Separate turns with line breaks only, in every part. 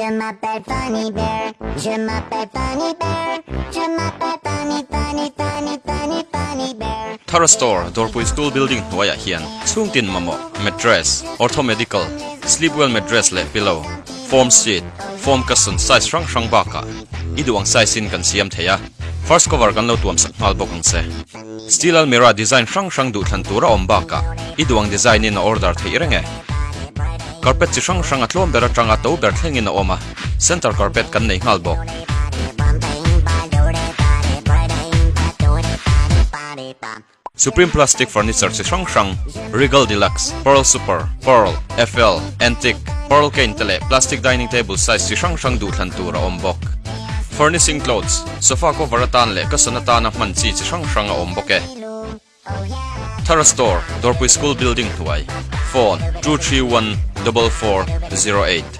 Je m'appelle Funny Bear. Je m'appelle Funny Bear. Je m'appelle Funny, Funny, Funny, Funny, Funny Bear. Thara Store, Dorpui School Building, Waya Hian, Chung Tin Mamo, Mattress, Orthomedical, Sleepwell Mattress Le Pillow, Form Sheet, Form Cushion Size Rang Rang Baka, Iduang Size In Kan Siam Theya, First Cover Kan Lo Tuam Sak Mal Bokang Se, Steel Almira Design Rang Rang Du Than Tura Om Baka, Iduang Design In Order Thei Renge, carpet chi hrang hrang a tlawm ber a tanga to ber thlengin a awma center carpet kan nei ngal bawk Supreme Plastic Furniture chi hrang hrang Regal Deluxe Pearl Super Pearl FL Antique Pearl Cane Tele Plastic Dining Table Size chi hrang hrang du thlan tur a awm bawk Furnishing Clothes Sofa cover atan le kasana tan a hman chi chi hrang hrang a awm bawk e Terrace Store, Dorpu School Building 2 Phone 231 4408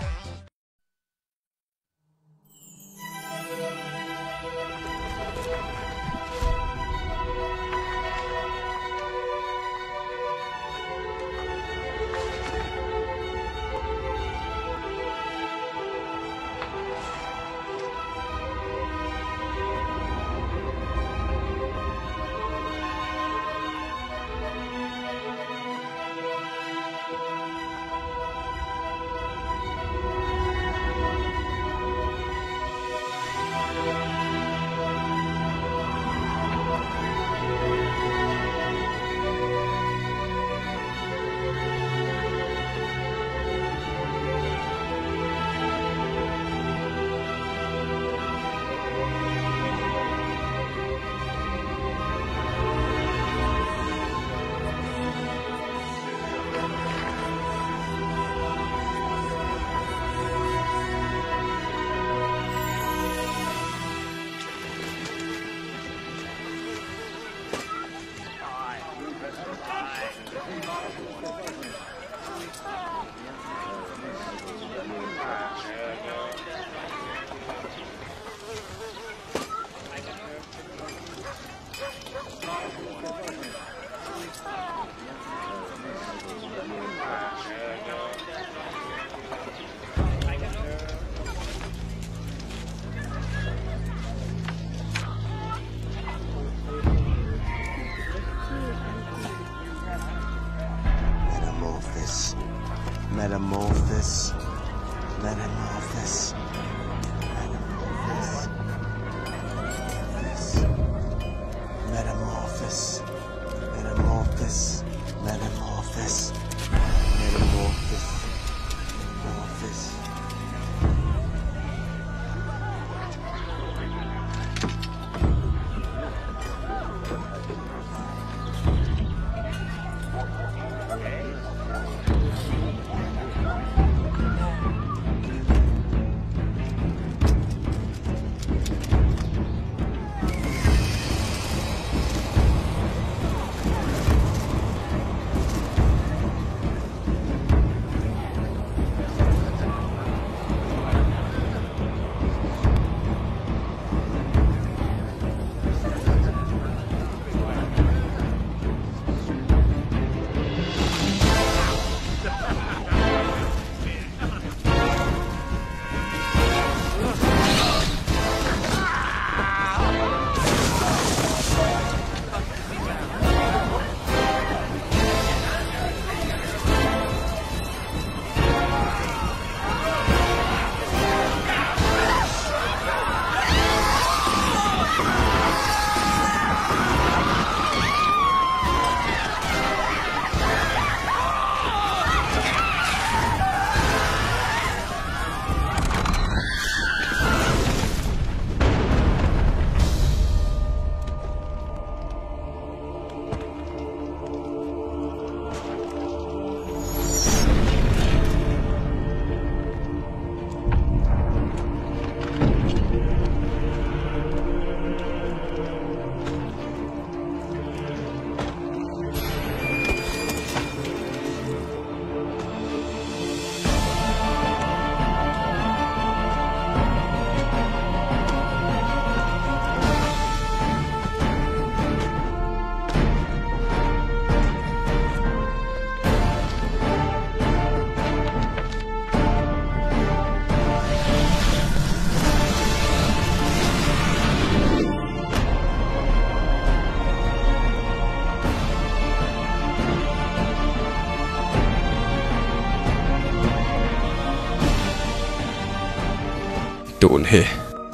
tun hi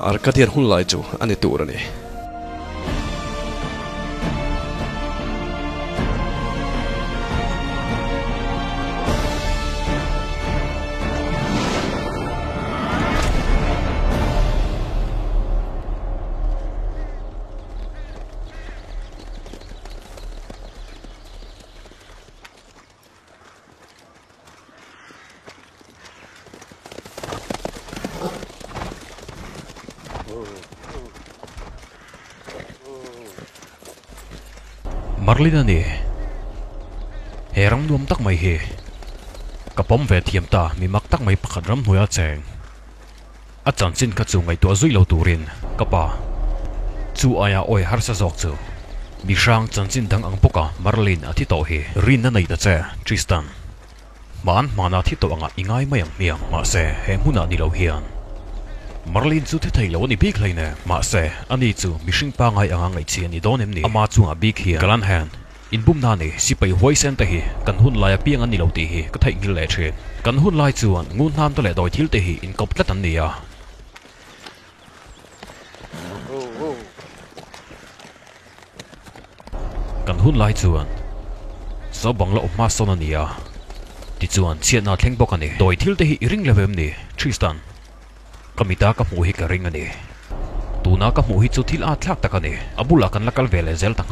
ar ka tian hun lai chu ani tur
Marlin ani Herang nuam tak mai hi Kapom ve thiam ta mi mak tak mai pakhat ram hnuya cheng A chan chin ka chu ngai to zui lo turin kapa Chu aya oi har sa zok chu Mi sang chan chin dang ang poka Marlin a thi to rin na nei ta che Tristan. Man mana thi to anga ingai mayang miang ma se he huna ni lo hian Marlin chu the thei lo ni bik leine ma se, ani chu mishing pa ngai anga ngai chi ani don em ni. Ama chu nga bik hi galan han. In bum na ni, si pai hoi sen te hi. Kan hun lai piang ani lo ti hi. Ka thai ngil le the kan hun lai chuan ngun nam to le doi thil te hi. In kop tlat an ni ya kan hun lai chuan so bang lo ma son ani Đi ti chuan chiat na thleng bok ani doi thil te hi ring levem ni. Tristan kamita ka mu hi ka ring ani. Tuna ka mu hi chu thil a thlak tak ani. Abula kan lakal vele zel ta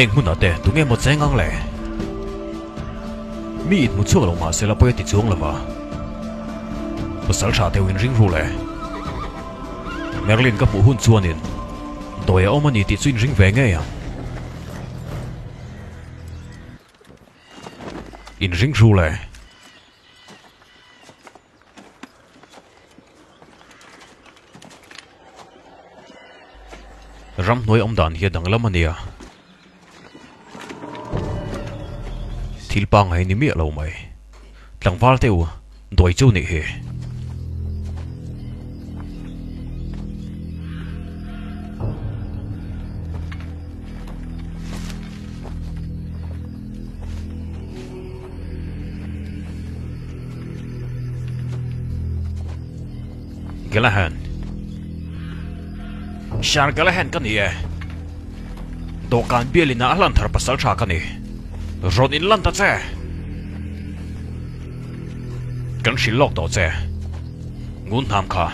heng mun ate tu nge mo cheng ang le mi it mu chuang lo ma se la poe ti chuang lama pasal tha te win ring ru le merlin ka mu hun chuanin doi a omani ti chuin ring ve nge ya in ring ru le ram noi om dan hi dang lamania thil pa ngai ni mi lo mai tlangwal teu doi chu ni hi Galahan cái Galahan kan ni e Dokan bielina alan thar pasal tha kan ni rồi nín lăn ta chè cần xin lọc đó chè ngôn tham khảo.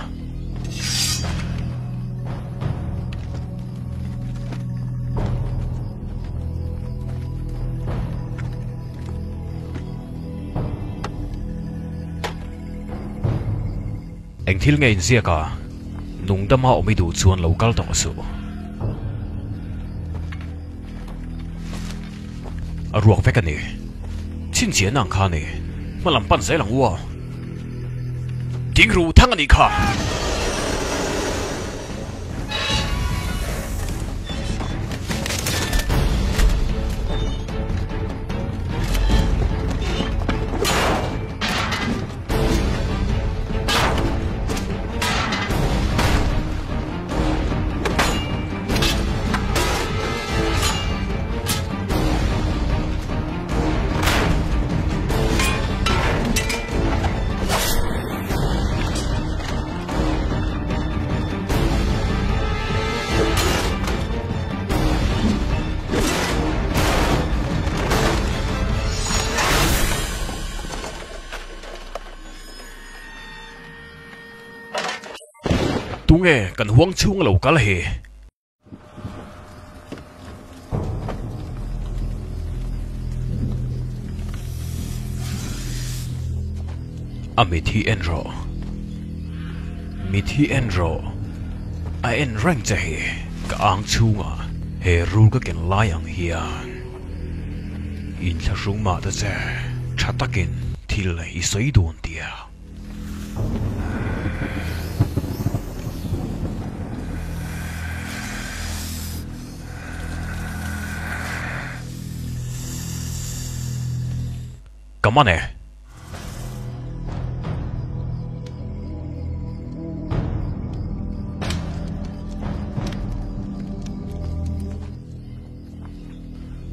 anh thiếu nghe gì cả nung tâm họ mới đủ chuồn lâu cao tỏ số. A ruak vek ani chin chia nang kha ni malam pan zai lang wa ding ru thang ani kha tu nghe kan huang chung lo kal he a à, mi thi en ro mi thi en ro a à, en rang che he ka ang chunga he ru ka ken lai ang hian in thla rung ma da che thatakin thil i soi dun tia Kamane.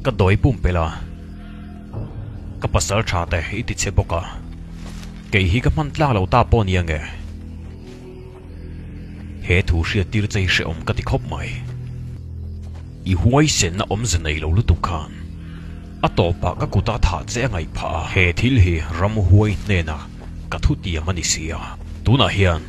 Ka doi pum pela. Ka pasal cha te i che boka. Ke hi ka man tla lo ta po ni ange. He thu ria tir chei she om ka ti khop mai. I huai sen na om zenei lo khan a to pa ka kuta tha che ngai pha he thil hi ram huai ne na ka thu ti mani sia tu na hian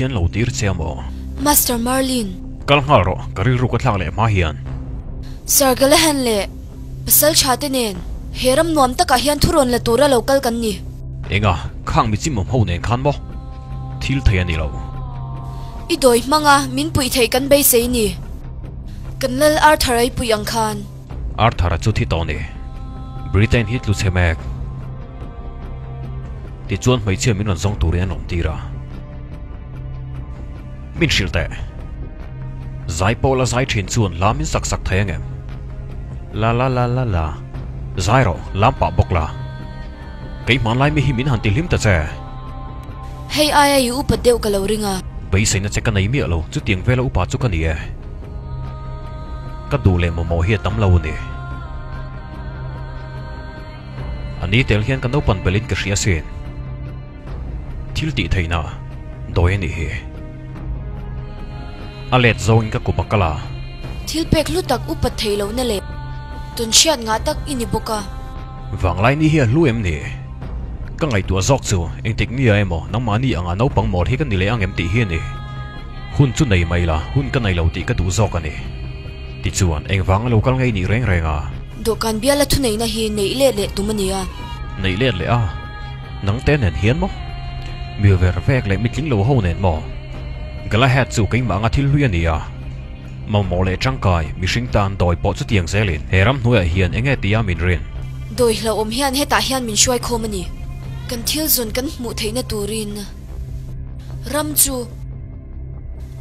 chian lo tir che mo
Master Marlin,
kal ngal ro kari ru ka thlang le ma hian
Sir Galahan le, pasal chate nen, heram nuam taka hian thuron le tura local kan ni.
enga khang mi chim ho nen khan mo thil thei ani lo
I doi manga min pui thei kan bay sei ni. Kan lal ar tharai pui ang khan.
ar thara chu thi to ni britain hit lu chemek ti chuan mai che min on zong tur en om tira min shilte zai pola zai thin chuan lamin sak sak thai ngem la la la la la. Zai ro lam pa bokla cái man lai mi hi min han ti lim ta che.
Hey aya yu upa deu ka lo ringa.
bây giờ nó sẽ cái này mi lo chút tiền về là upa chút cái này cái đồ lệ mà mò hiệt tắm lâu nè anh ấy tel hiền cái nấu pan belin cái xia xin thiếu tị thấy na. Đôi nè hi alet zong cái cụ bạc la
Thil pek lu tak upa thei lo na le. Tun siat nga tak ini boka.
vàng lai ni hi lu em nè cái ngày tua zok chu anh tik ni ai mo nang mani anga nấu pang mol hi cái nile ang em ti hi nè hun chu nei mai la hun cái này lâu ti cái du zok ani. Ti chuan eng wang lo kal ngai ni reng reng à
Do kan bia la thu nei na hi nei le le tumania.
nei le le a. Nang te nen hian mo. Mi ver vek le mitling lo ho nen mo gala hat chu kai ma nga luyện đi à a ma lệ trăng cài mi sinh tan doi po lên, tiang zelin heram hiền anh nghe tia min rin
Doi lo hiền mình xoay khô mình nhỉ cần thiếu dồn cần mụ mu nè na turin. rắm chu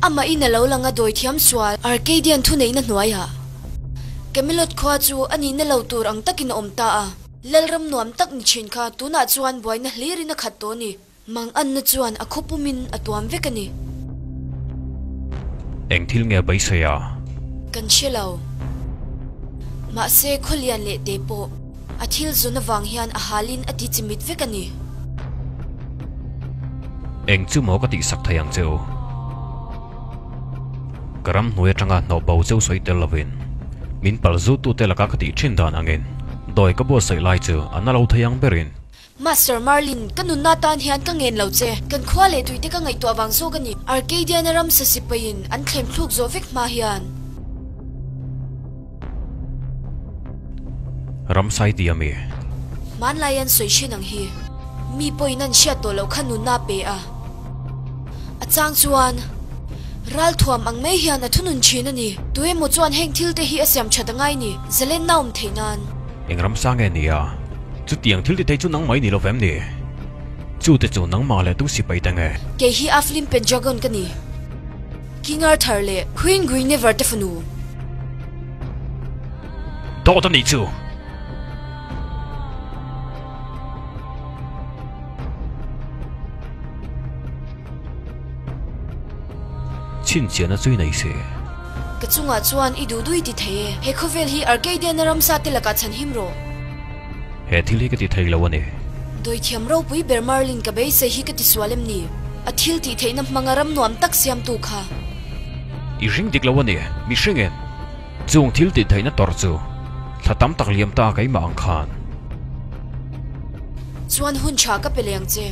ama ina là langa đôi thiam swal arcadian à thu nei na mi lót khoa chu anh in lâu lo tur tắc in om ta à, a. Lalram nuam tắc ni chin kha tuna chuan boy na hlir na khat to ni. Mang an na chuan a à khopumin atuam à vekani
eng thil nge bai se ya
Kan shelo. Ma se kholian le te po. A thil zona wang hian a halin ati chimit vekani.
eng chu mo ka ti sak thayang cheu karam hnuai atanga no bau cheu soi tel lovin min pal zu tu te laka ka ti thin dan angin doi ka bo sai lai chu analo thayang berin
Master Marlin, kanun na tan hian ka ngen lo che. Kan khwa le tuite ka ngai to awang zo gani. Arcadia na ram sa sipayin, an thlem thluk zo vek ma hian.
ram sai ti ami
Man layan soy shin ang hi. Mi poy nan siya to lo kanun na pe a. At sang chuan, ral thuam ang may hian at hunun chin ani. Tuwe mo chuan heng til te hi asyam chatangay ni. Zalen naum theinan.
ram sang nge ni a 就顶天的得就能买你了，反你，就得就能买了都是白的哎。
给伊阿弗林变装个你，King Arthur 嘞，Queen Guinevere 的愤怒，
到的你就。亲切的最那些。
个中啊，中啊，一堆堆的台，黑可菲尔给点那么啥的了，个陈兴荣。
He thil hi ka ti thei lo ani
Doi thiam ro pui ber marlin ka bei se hi ka ti swalem ni. A thil ti thei na mangaram nuam tak siam tu kha.
i ring dik lo ani mi hringen chung thil ti thei na tor chu thlatam tak liam ta kai ma ang khan
Chuan hun cha ka peleng che.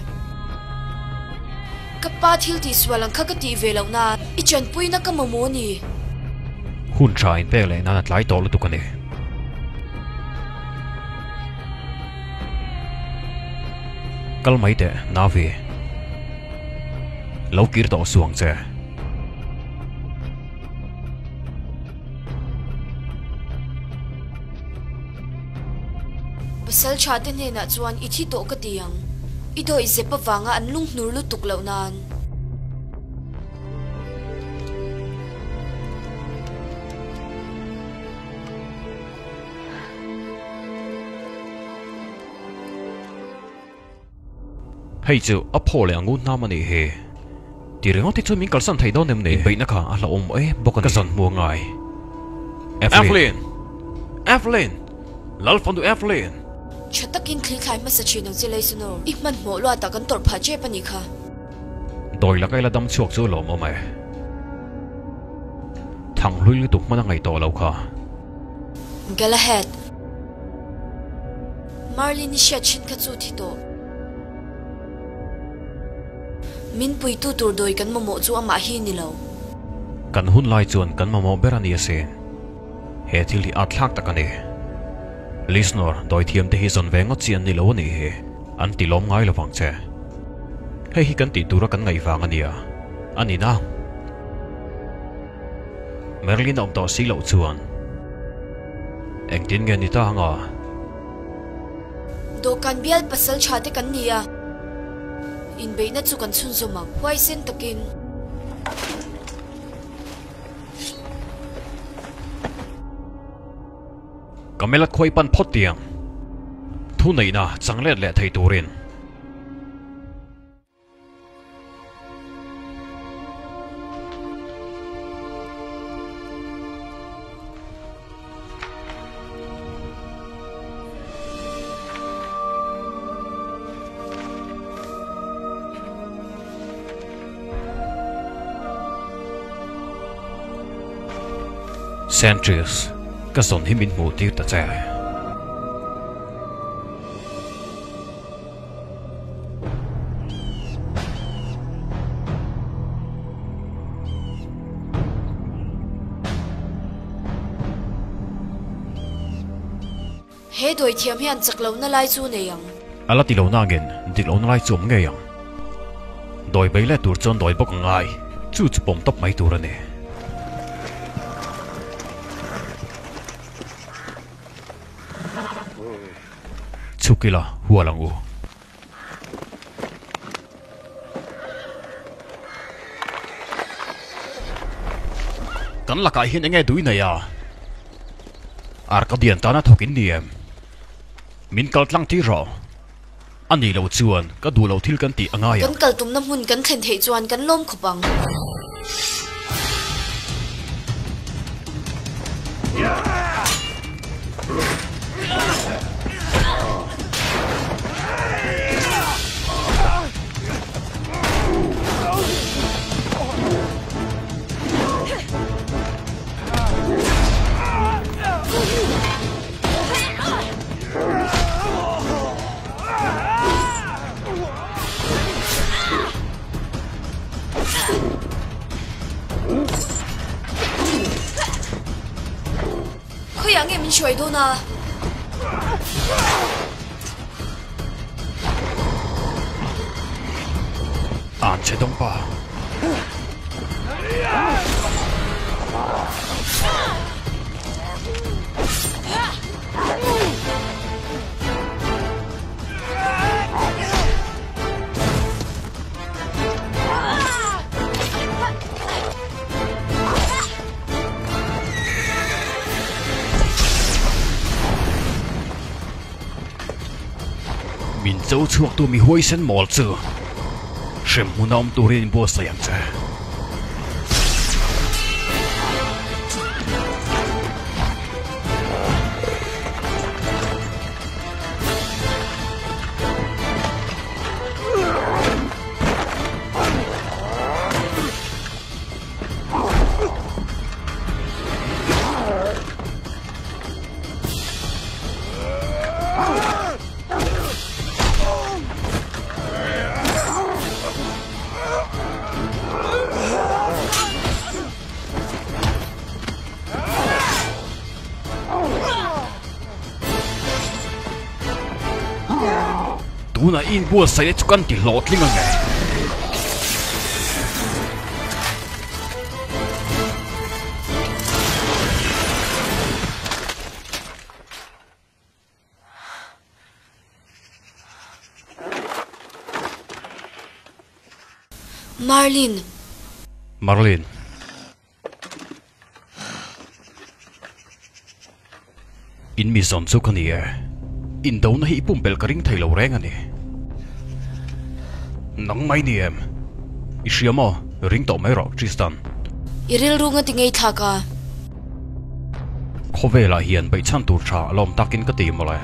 Ka pa thil ti swalang kha ka ti ve lo na i chan pui na ka mamo ni.
hun tra in pek le nan tlai to lu tu kani kal mai te na vi. Lo kir to suang che.
Pasal chate ne na chuan ithi to ka tiang i do i zepa wanga an lung nur lu tuk lo nan.
Hei chu a pho le angun na mani he ti rengo ti chu min kal san thei do nem ne be na kha a la om e bokan ka san mu ngai Evelyn Evelyn lal phong du Evelyn
chatakin thli thlai ma sa chin ang chilai suno i man mo lo ta kan tor pha che pani kha
doi la kai la dam chuak chu lo mo mai thang lui lu tuk mana ngai to lo kha
Galahad Marlin ni sha chin ka chu min pui tu tur doi kan mo mo chu ama hi ni lo.
Kan hun lai chuan kan ma mo berani ase. He thil hi atlhak takani listener doi thiam te hi zon vengo chian ni lo ni he. An ti lom ngai lo wang che. Hei hi kan ti tura kan ngai wang ania ani na. Merlin om to si lo chuan. Eng tin nge ni ta nga.
Do kan bial pasal chate kan nia in bay na chukan chun zoma wai sin takin
kamelat khoi pan phot tiang. Thu nei na changlet le thei turin Centrius, ka son hi min mu tiu ta cha.
he doi thiam hian chak lo na lai chu ne yang
Ala ti lo na gen, di lo na lai chum nge yang. Doi bei le tur chon doi bok ngai, chu chu pom top mai tur ane. Chukila hualang u. Kan la kai hin enge dui na ya. Ar ka dian ta na thokin niem. Min kal tlang ti ro. Ani lo chuan ka du lo thil kan ti anga ya. kan
kal tum na mun kan thlen thei chuan kan lom khopang khoi em
Min châu chuộc tu mi huay sen mol chu. Shem hu nam tu rin bo sayang cha. tuna in bua sai chu kan ti lot linga nge
Marlin,
Marlin in mi zon chu kani e in do na hi pum bel ka ring thei lo reng ani nang mai ni em. I shiamo ring to mai ro tristan.
Iril runga ti ngei thaka.
khovela hian bai chan tur tha lom takin ka ti mole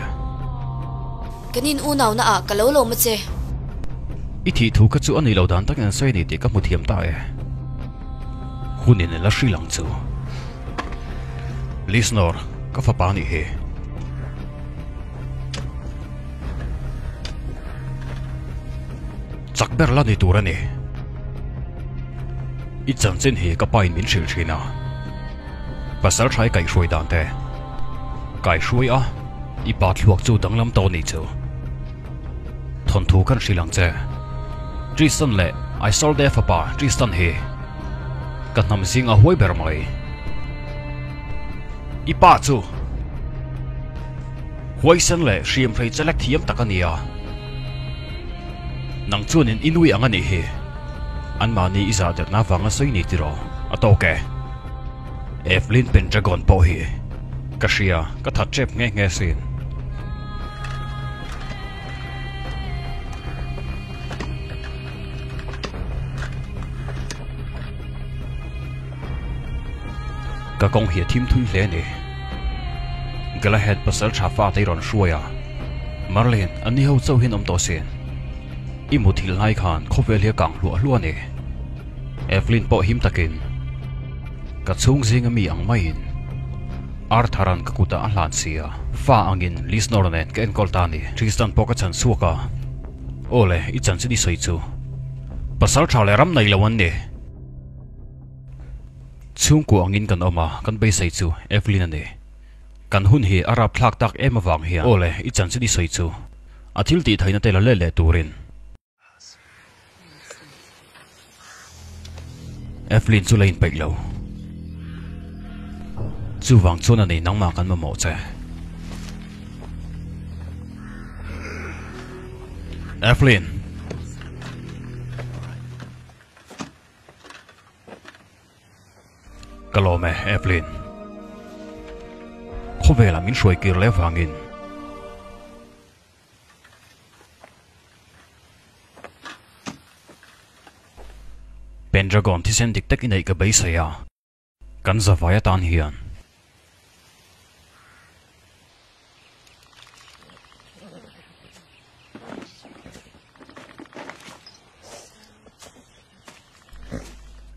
Kanin unaw na a kalo lo ma che.
i thi thu ka chu ani lo dan takin sai ni ti ka mu thiam ta e hunin la shri lang chu listener ka fa pa ni he chakber la ni tur ani i chan chen hi ka pain min shil thina pasal thai kai shroi dan te. Kai shroi a, i pa thluak chu danglam to ni chu. Thon thu kan shrilang che. Tristan le ai sol de fa pa Tristan he. Ka nam sing a huai ber mai i pa chu. Huai san le shriam phrei chalak thiam takania nang chuan in inui anga ni hi. An ma ni iza der na wanga soi ni tiro atoke Evelyn Pendragon po hi. Kashia ka that chep nge nge sin. Ka kong hi thim thui hle ni. Gala het pasal tha fa te ron shuaya. Marlin ani ho chau hin om to sen i mu thil nai khan khovel hi kang lu lu ani evelyn po him takin ka chung zinga mi ang main artharan ka kuta a hlan sia fa angin listener nen ken koltani tristan po ka chan suka ole i chan chi di soi chu pasal tha le ram nei lawan ni chung ko angin kan oma kan bei sei chu evelyn ani kan hun hi ara phlak tak em awang hi ole i chan chi di soi chu athil ti thaina te la le le turin evelyn chu lein pek lo chu wang này nóng mà kan ma mo che. Evelyn. Kalome evelyn. Kho về là min kia kir le wangin Pendragon thì xem thi sen dik tak bấy ka à. Cắn kan zawaya tan hiền.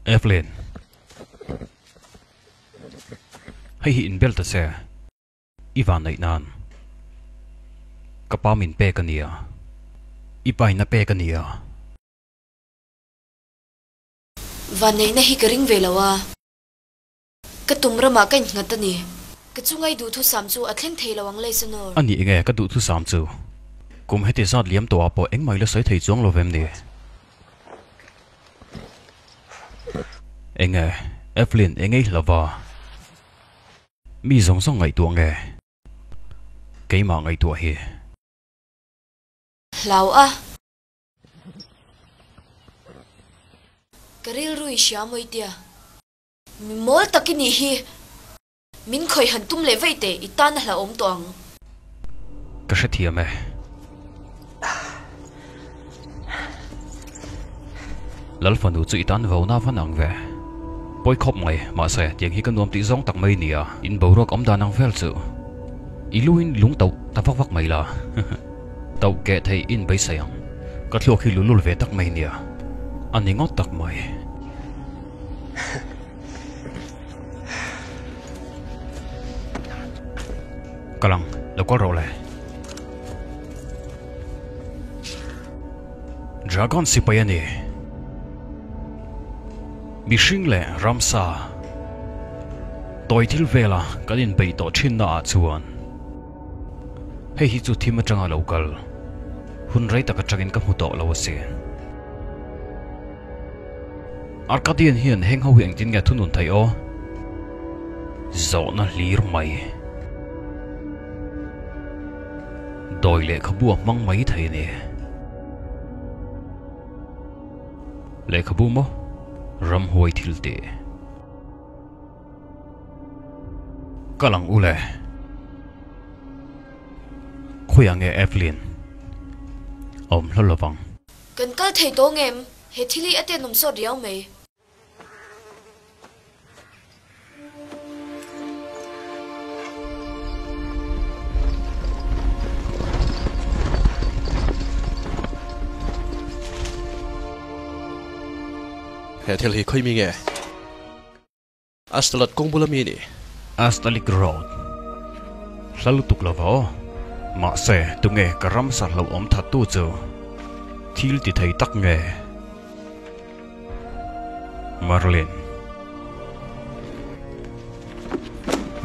Evelyn. Hay hi in bel ta se iwan nei nan. Kapa min pe kania ipai na pe kania
Van nei na hi ka ring ve lawa. Ka tumra ma ka ngat ani. Ka chungai du thu sam chu athleng thei lawang le sanor.
ani nge ka du thu sam chu kum heti zat liam to apo eng mai la sai thei chuang lo vem ni enge Evelyn engei lava mi zong zong ngai tuang nge cái mà ngai tua hi
Lau a. Karil rui sha moi tia. Mi mol takini hi. Min khoi han tum le vei te itan la om toang.
Ka sẽ thia me. lal phanu chu itan vo na van ang ve poi khop mai ma se tiang hi kan nuam ti zong tak mai nia in bo rok om dan ang vel chu iluin lung tau ta vak vak mai la tau ke thei in bai sayang ka thlo khi lulul ve tak mai nia ani ngot tak mai kalang lokol rồi le dragon sipayani mishing le ramsa toy thil vela kalin bei to thin na chuồn. Hei hi chú thêm chu thima tanga local hun rei trang in cấp hụt to lâu se Arcadian hian heng ho ang tin nga thunun thai o zo na lir mai doi le khabu mang mai thai ne le khabu mo ram hoi thil te kalang ule khuyang e evelyn om hlolovang
kan kal thei to ngem he thili ate num so riau me
he thil hi khoi mi nge astalat kong bula mi ni
Astalik Road. Lalu tuk lavo. Mak se tu nge karam sa lau om thật tu chu. Thil ti thầy tắc nge. Marlin.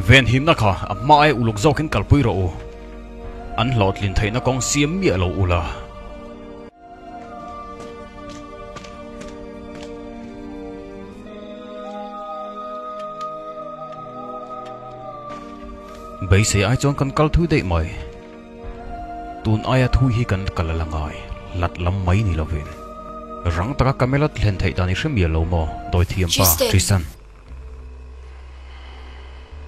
Ven him na kha amma ai uluk zokin kalpui ro. An lot lin thei na kong siam mi lo ula. Bây giờ ai chọn cần kal thu dei mai tun aya thu hi kan kalalangai lat lam mai ni lovin rang taka kamelat len thei dani shem ye lo mo doi thiam pa Tristan. trisan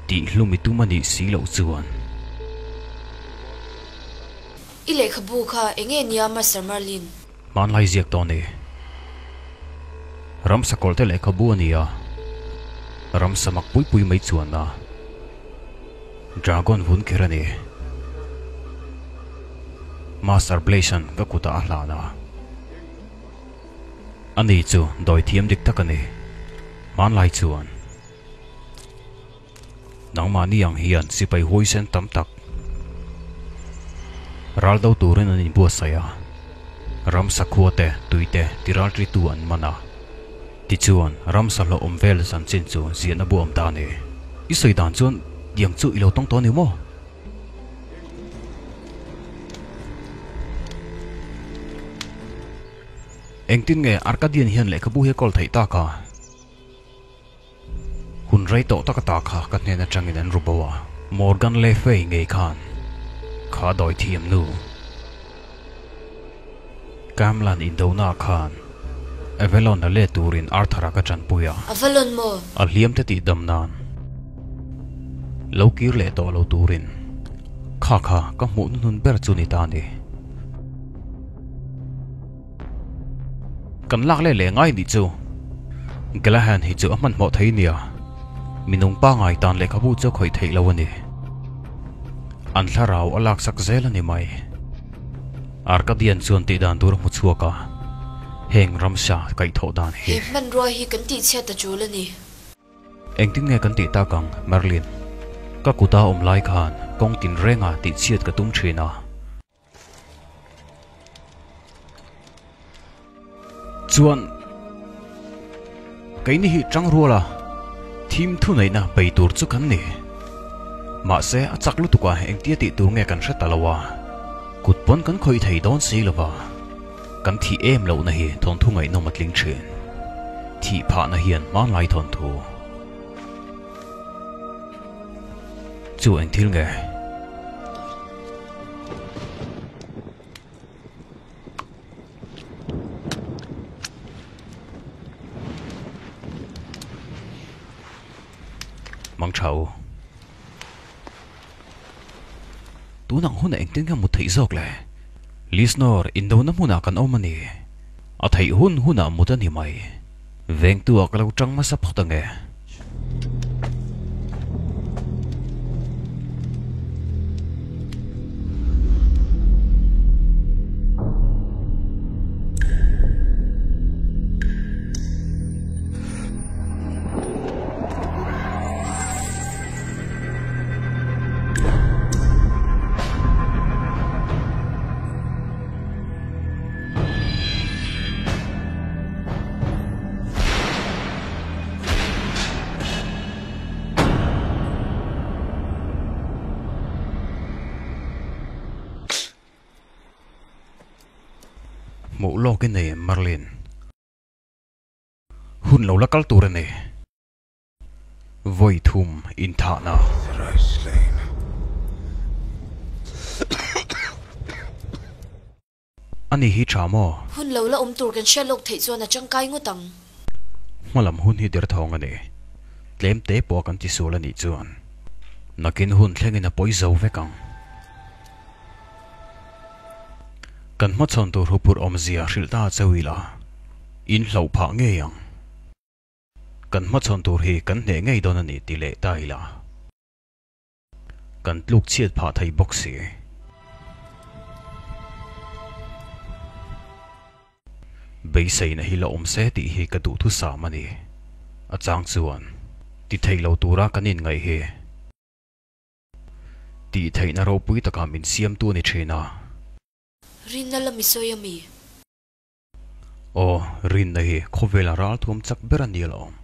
ti lumi tu mani si lo chuan
ile khabu kha enge nia master marlin
man lai ziak to ni ram sakol te le khabu ania ram samak pui pui mai chuan na dragon vun kirani. Master blation ka kuta ahlana ani chu doi thiam dik takani man lai chuan. Nangma ni hiền hian sipai hoi sen tam tak. Ral do turin ani bu saya ram sakhuate tuite tiral tri tu an mana. Ti chuan ram salo omvel san chin chu zian abu am ta ni. Isoi dan chuan diang chu ilo tong to ni mo engtin nge arcadian hian le kabu he kol thei ta ka hun rei to ta ka ta kha ka ne na changin an rubawa morgan le fei nge khan kha doi thiam nu kamlan in do na khan avalon na le turin arthara ka chan puya
avalon mo
a hliam te ti dam nan lo kir le to lo turin kha kha ka mu nun ber chu ni ta ni kan lak le le ngai ni chu galahan hi chu aman mo thei nia minung pa ngai tan le khabu chu khoi thei lo ani an thlarau alak sak zel ani mai arkadian chuan ti dan dur mu chuaka heng ramsha kai tho dan he
man ro hi kan ti che ta chu la ni
engting nge kan ti ta kang merlin ka kuta om lai khan kong tin renga ti chiat ka tum thina chuan, cái này trăng rùa la thím thu này na bay tour chút kan ni mà sẽ chắc lúc qua anh tiếc tiếc tour nghe cảnh sát talawa cút pon khơi thầy đón don là vợ kan thi em lâu này hi thon thu nó no linh chuyện thi pha na hiền mang lại thon thu. Chu anh thil nghe mang chào tu nang hun anh tiếng một thấy giọt lệ listener in đâu nắm hun à kan ôm ani à thấy hun hun à một anh mày. Veng tu à kalau trăng mà sắp học tăng nghe. Kal tur ne voi thum in tha na ani hi tha mo.
Hun lo la um tur kan shelok thei chuan a changkai ngu tang.
Malam hun hi der thong ani. Tlem te po kan ti sul ani chuan. Nakin hun thlengin a poi zo vekang kan ma chon tur hupur om zia hrilta chawila. In hlo pha กันมาชนตัวเฮกันเหนื่อยดอนนี่ตีเล่ตายละกันลูกเชียดผาไทยบ็อกซี่บย์ใส่นะฮิลาอมเซติฮกัะดูทุสามันีอาจารย์จวนติไทยเราตัวรักกันนินไงเฮตีไทยนาเราปุยตะการมินเสียมตัวนี่เชน่า
รินนั่นลมิโซยามี
โอ้รินนะเอขวเวลาราลทวมจักเบรนเดียลอม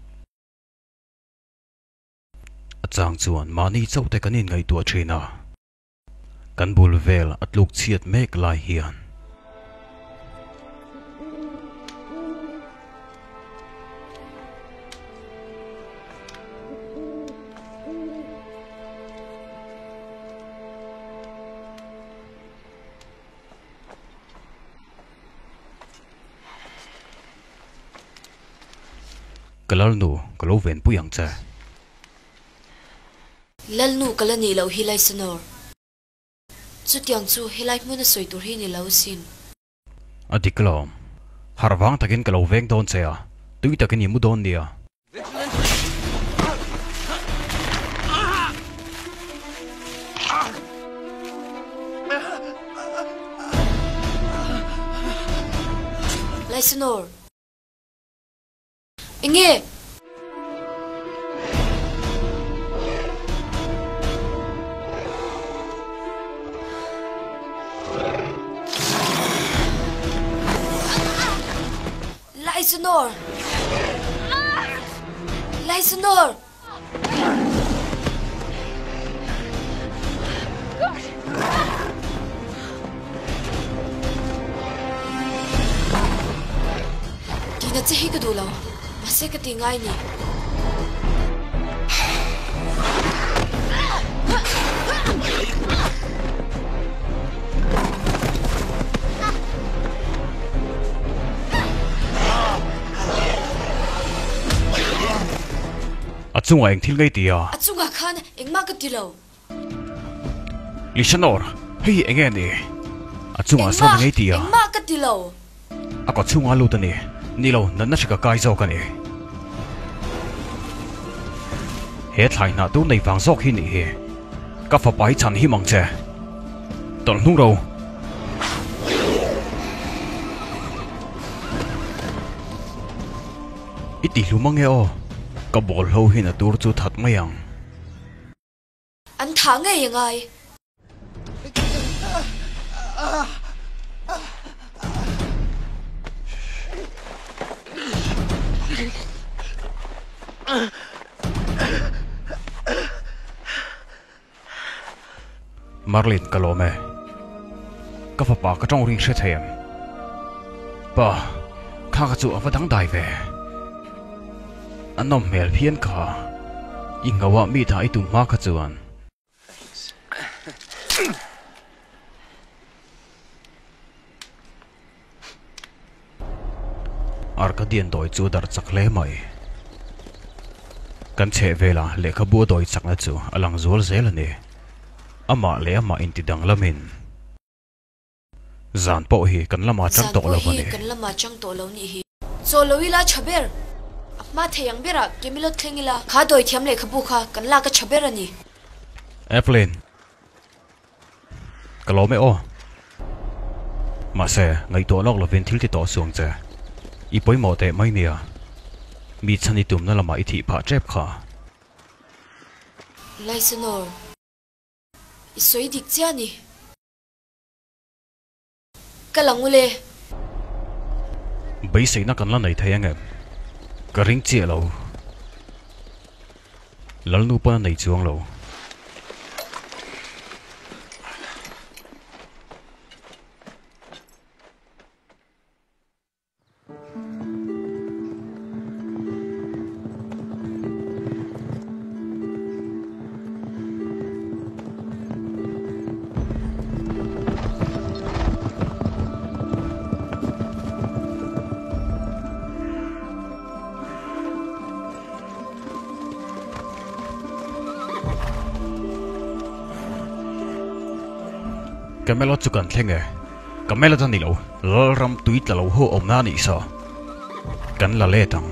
chang chuan mani chaute kanin ngai tu thina kan bul vel atluk chiat mek lai hian. Kalal nu, kalo ven puyang cha
lal nu kala ni lo hi lai sanor chu tiang chu helai mu na soi tur hi ni lo sin.
Adiklom harwang takin kalo veng don chea tui takin imu don nia
lai sanor inge Lai Sonor! Lai Sonor! Di na tsahi ka dulaw. Masay ka tingay ni.
Achunga eng thil ngai tia
At sunga khan, ingma ka tilaw.
lisanor hei enge ni achunga sa ngai tia Ingma
ka tilaw.
ako chunga lu tani nilo nanna shika kai zo kani he thlai na tu nei wang zok hi ni hi ka fa pai chan hi mang che tol hnung ro iti lu mang e o ka bol ho hi na tur chu that mayang
An thả ngay ngay.
Marlin kalome ka fa pa ka trong ring she them pa kha ka chu awa dang dai ve anom mel phian kha ingawa mi thai tu ma kha chuan ar ka dian doi chu dar chak le mai kan che vela le kha bu doi chak na chu alang zual zel ani ama le ama in ti dang lamin zan po hi kan lama chang to lo ni kan
lama chang to lo ni hi. So lo ila chaber. มาเทียงเบระกเกมิลดเคลงิลาข้าโดยเทียมเลยขบุค่ะกันลากระชับเบรนี่
แอปเลนกะโลไม่โอมาเสไงตัวนอกลเวนทิลติต่อสวงเจอีปอยหมอเตะไม่เนียมีชนิดตุ่มนั่นละมาอิทิผาเจ็บค่ะ
ไลสโนร์อิสวยดีเจียนี่กะลังอุเล่
ใบสีนักกันละไหนเทียงเง Cả rính chia lâu Lal nu pa này chuông lâu cái mẹ lo chụp cần thế nghe cái mẹ lo tan đi lâu lâu ram tweet là lâu ho ông na ni sa kan la le tang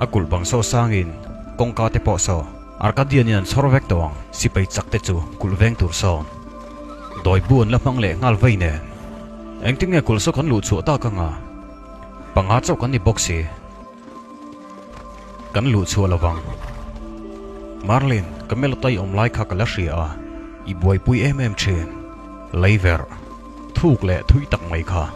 akul bang so sangin kong ka te po so arkadianian sorvek tawang si pai chak te chu kulveng tur son doi buon la mang le ngal vei ne eng ting nge kul so kan lu chu ta ka nga panga chau kan ni boxi kan lu chu lawang marlin kamel tai om lai kha kala lấy về thuộc lệ thủy tộc mày khó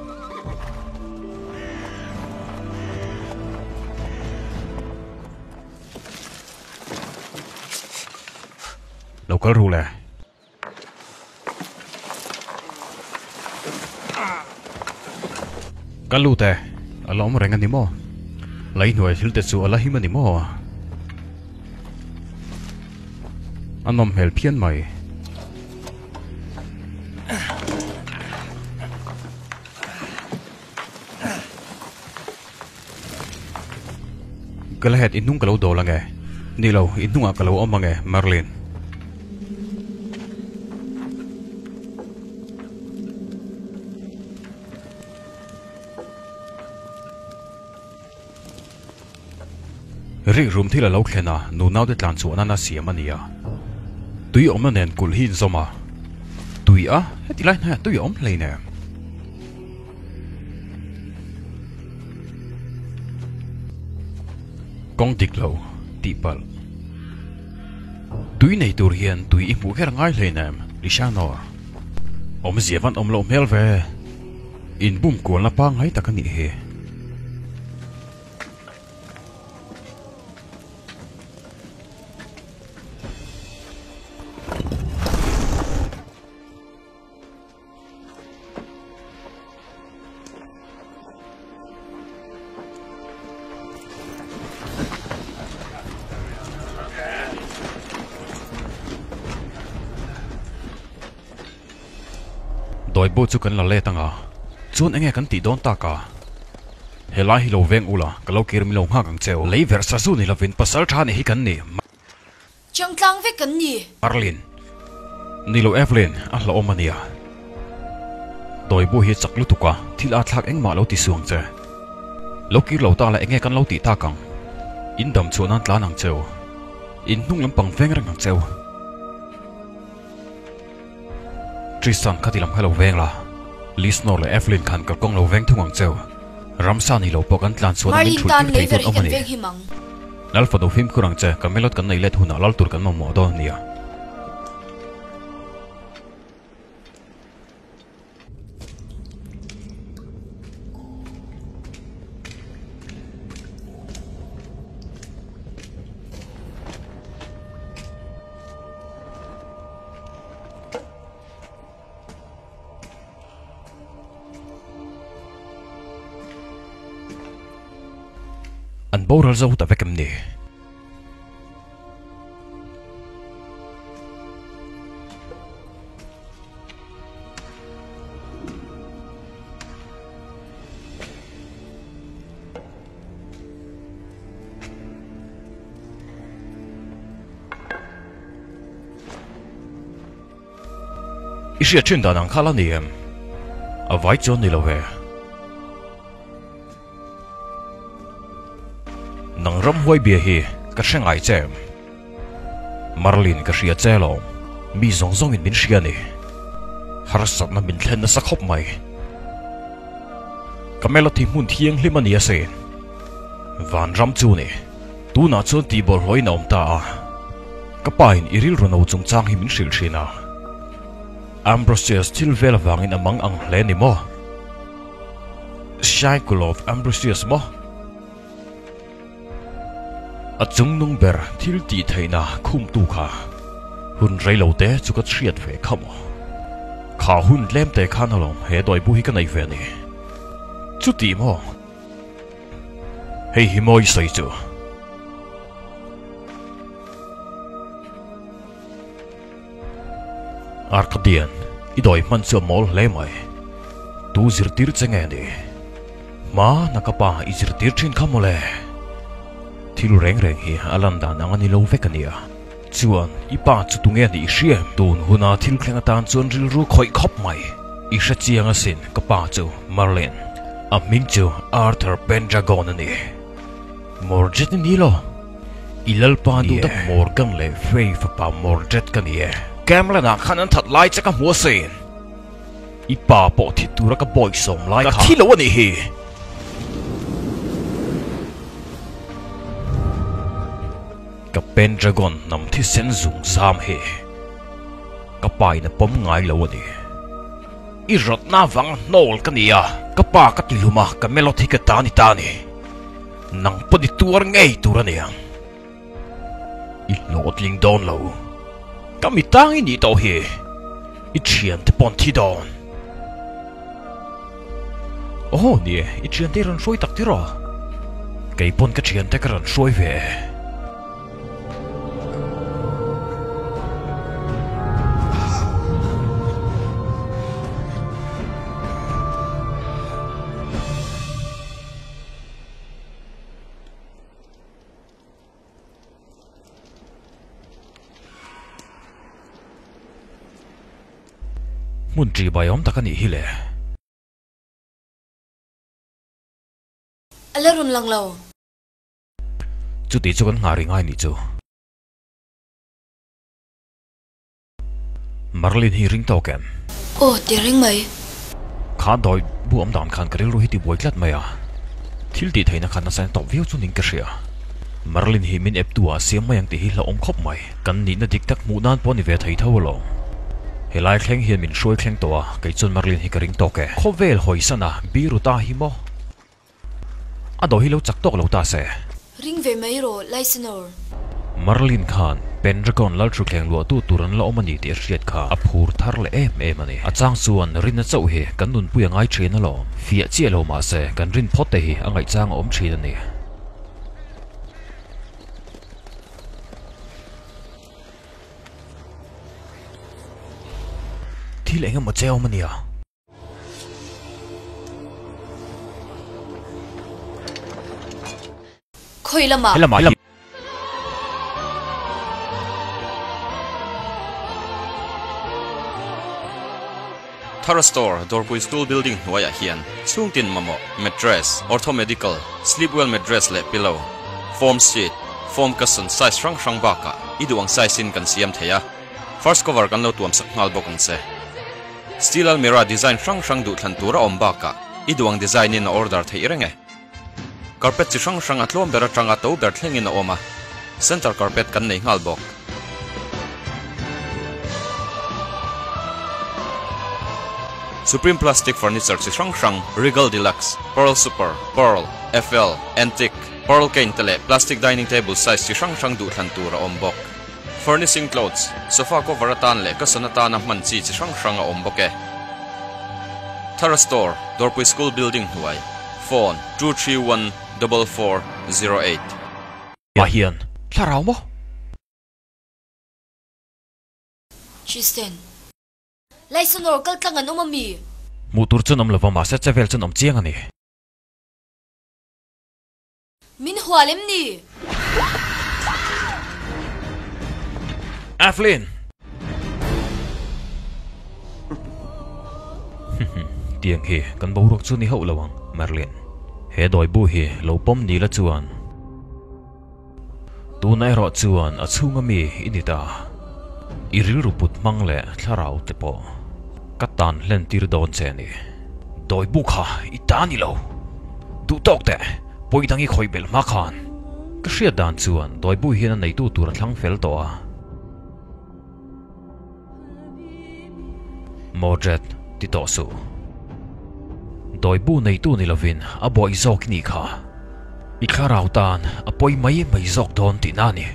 lâu có thu là cá lu tè ở lõm mà anh đi mò lấy nuôi xin tết ở lấy him anh đi mò anh nằm hel phiền mày. Kalahet inung kalau do lange ni lo inung a kalau eh, marlin Rik rum thila lo khlena nu nau de tlan chu na siam ania tui om na nen kul hin zoma tui a heti lai na tui om hlei kong dik lo ti pal tui nei tur hian tui i mu her ngai hlei nem, li sha nor. Om ziavan om lo mel ve, in bum ko na pa ngai takani he doi bo chu kan la le tanga chuan enge kan ti don ta ka helai hi lo veng ula ka lo kir mi lo nga kang cheu lei ver sa su ni lovin pasal tha ni hi kan ni
Chang tlang ve kan ni.
marlin ni lo evelyn a lo omania. Doi bo hi chak lu tu ka thil a thak eng ma lo ti suang che lo kir lo ta la enge kan lo ti ta kang in dam chuan an tla nang cheu in hnung lampang veng rang nang cheu Tristan khatilam hello veng la Lisnor le Evelyn khan kal kong lo veng thungang cheu Ramsa ni lo pokan tlan chuan min Marlin thul tan tir lever theiton ikan omani veng
himang.
nal fa do phim kurang che kamelot kan nei let huna lal tur kan mo mo do nia saute avec mnie. Иши ачын данан каланыем. А вайт зон илове. An ram bia hi, ka chem. Marlin ka chelo mi zong zong in min hria ni. Har sat na min thlen na sakhop mai. Kamela thi mun thiang hlimani ase van ram chu ni. Tu na chu ti bol hoi na ta a. Kapain iril rono chung chang hi min hril thina Ambrosius til vel wangin amang ang hle ni mo. Shakulov Ambrosius mo a chung nung ber, thil ti theina khum tu kha. Hun rei lo te chu ka thriat ve khamo kha hun lem te khan alom he doi bu hi ka nei ve ni. Chu ti mo. Hei hi moi sai chu. Arkadian i doi man chu mol le mai tu zir tir chenge ni. Ma ทิลแรงแรงเฮีอลันดานังนิโลเวกันเนียชวนอีป้าจุดตรงเงี้ยนี่เสียมตูนหัวนาทิลเคลงตานชวนริลรู้คอยขับไม่อีเสจียงสินกับป้าจูมาร์เลนอามิงจูอาร์เธอร์เบนจากอนนี่มอร์จิตนี่หรออีลลปานดูตักมอร์กันเลยเฟย์ฟ้าปามอร์จิตกันเนี่ยแกมละนักขันทัดไล่จากหัวเสีนอีป้าปอดที่ตุระกับบอยสมไล่กับที่ลวันนี้ nakapa i zir tir thin khamole thil reng reng hi alan dan angani lo vekania chuan i pa chu tu nge ni hriam tun huna thil khlenga tan chuan ril ru khoi khop mai i hra chianga sin ka pa chu marlin a ming chu arthur pendragon ani morjet ni lo ilal pa du tak morgan le fei fa pa morjet kan ye kamla na khanan that lai chaka mo sin i pa po thi tu ra ka boy som lai ka thi lo ani hi ka pendragon nam thi sen zung zam he ka pai na pom ngai lo ani i rot na wang nol ka nia ka pa ka tiluma ka melodi ka tani tani nang podi tuar ngei turania i lot ling don lo ka mi tang i ni to he i chian te pon thi don oh nie i chian te ran soi tak ti ro kai pon ka chian te ka ran soi ve mun tri bai om takani hi le
ala run lang lo
chu ti chu kan ngari ngai ni chu marlin hi ring to kem
oh ti ring mai
kha doi bu am dan khan karil ro hi ti boiklat maya thil ti theina khan na san top view chu ning ka ria marlin hi min ep tua siam mayang ti hi la om khop mai kan ni na dik tak mu nan pon ni ve thei thaw lo helai thleng hian min shroi thleng to a kai chun marlin hi ka ring to ke kho vel hoi sana bi ru ta hi mo a do hi lo chak tok lo ta se
ring ve mai ro listener
marlin khan pendragon lal tru kleng lo tu turan la omani ti riat kha a phur thar le em em ani a chang chuan rin a chau he kan nun puya ngai thren lo fia chi lo ma se kan rin phot te hi angai chang om thin ani thil enga ma cheo mani a
khoi lama hela
ma
Thara Store, Dorpui School Building, Waya Hian, Chung Tin Mamo, Mattress, Orthomedical, Sleepwell Mattress Le Pillow, Form Sheet, Form Kasun, Size Shrang Shrang Baka, Idu ang size in kan siyam theya. First cover kan lo tuam sak ngal bokang se. Steel Almira design Shrang Shrang du than tura om baka, ang design in order thei irenge. Carpet si Shrang Shrang atlom bera tranga tau ber thlengin na oma. Center carpet kan nei ngal bok. Supreme Plastic Furniture si Shrang Shrang, Regal Deluxe, Pearl Super, Pearl, FL, Antique, Pearl Cane Tele, Plastic Dining Table size si Shrang Shrang du tura ombok. Furnishing clothes, sofa cover atan le kasanatan ang manchi si Shrang Shrang a ombok eh. Tara Store, Dorpui School Building Huay. Phone 231 4408.
ma hian thlaraw mo?
Tristan. Listener kal tlang an umami
mutur chun om lova ma se chevel chun om chiang ani.
Min hwalem ni
Evelyn! Tiang hi kan borok chu ni ho lawang Merlin. He doi bu hi lo pom ni la chuan. Tu nai ro chuan a chunga mi inita. Iril ru put mang le tharau te po. Katan len tir don che ni. Doi bu kha itani lo. Tu tok te poi dangi khoi bel ma khan. Ka hria dan chuan doi bu hi na nei tu tur thlang fel to a. Mordred ti to su. Doi bu nei tu ni lovin, a boi zok ni kha. I kha rau tan, a poi mai e mai zok don ti na ni.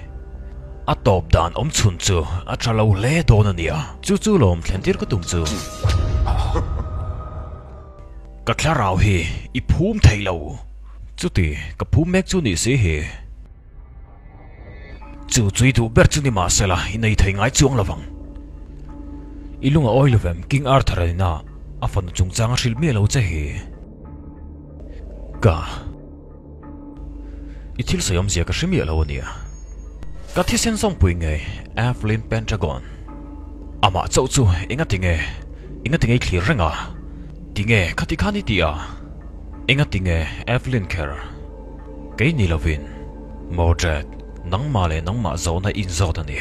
A top dan om chun chu, a tralo le don ania. Chu chu lom thlen tir ka tung chu. Ka thla rau hi, i phum thei lo. Chu ti, ka phum mek chu ni se hi. Chu chui tu ber chu ni ma sela i nei thei ngai chuang lawang ilunga oilvem king arthur na. Afan chung chang ril me lo che hi ka ithil sayom zia ka shimi lo ania ka thi sen song pui nge, Evelyn Pentagon. Ama chau chu inga tinge. Inga tinge khlir renga. Tinge khati khani tia. Inga tinge, Evelyn Kerr. Ke ni lovin. Mordred nang ma le nang ma zo na in zo da ni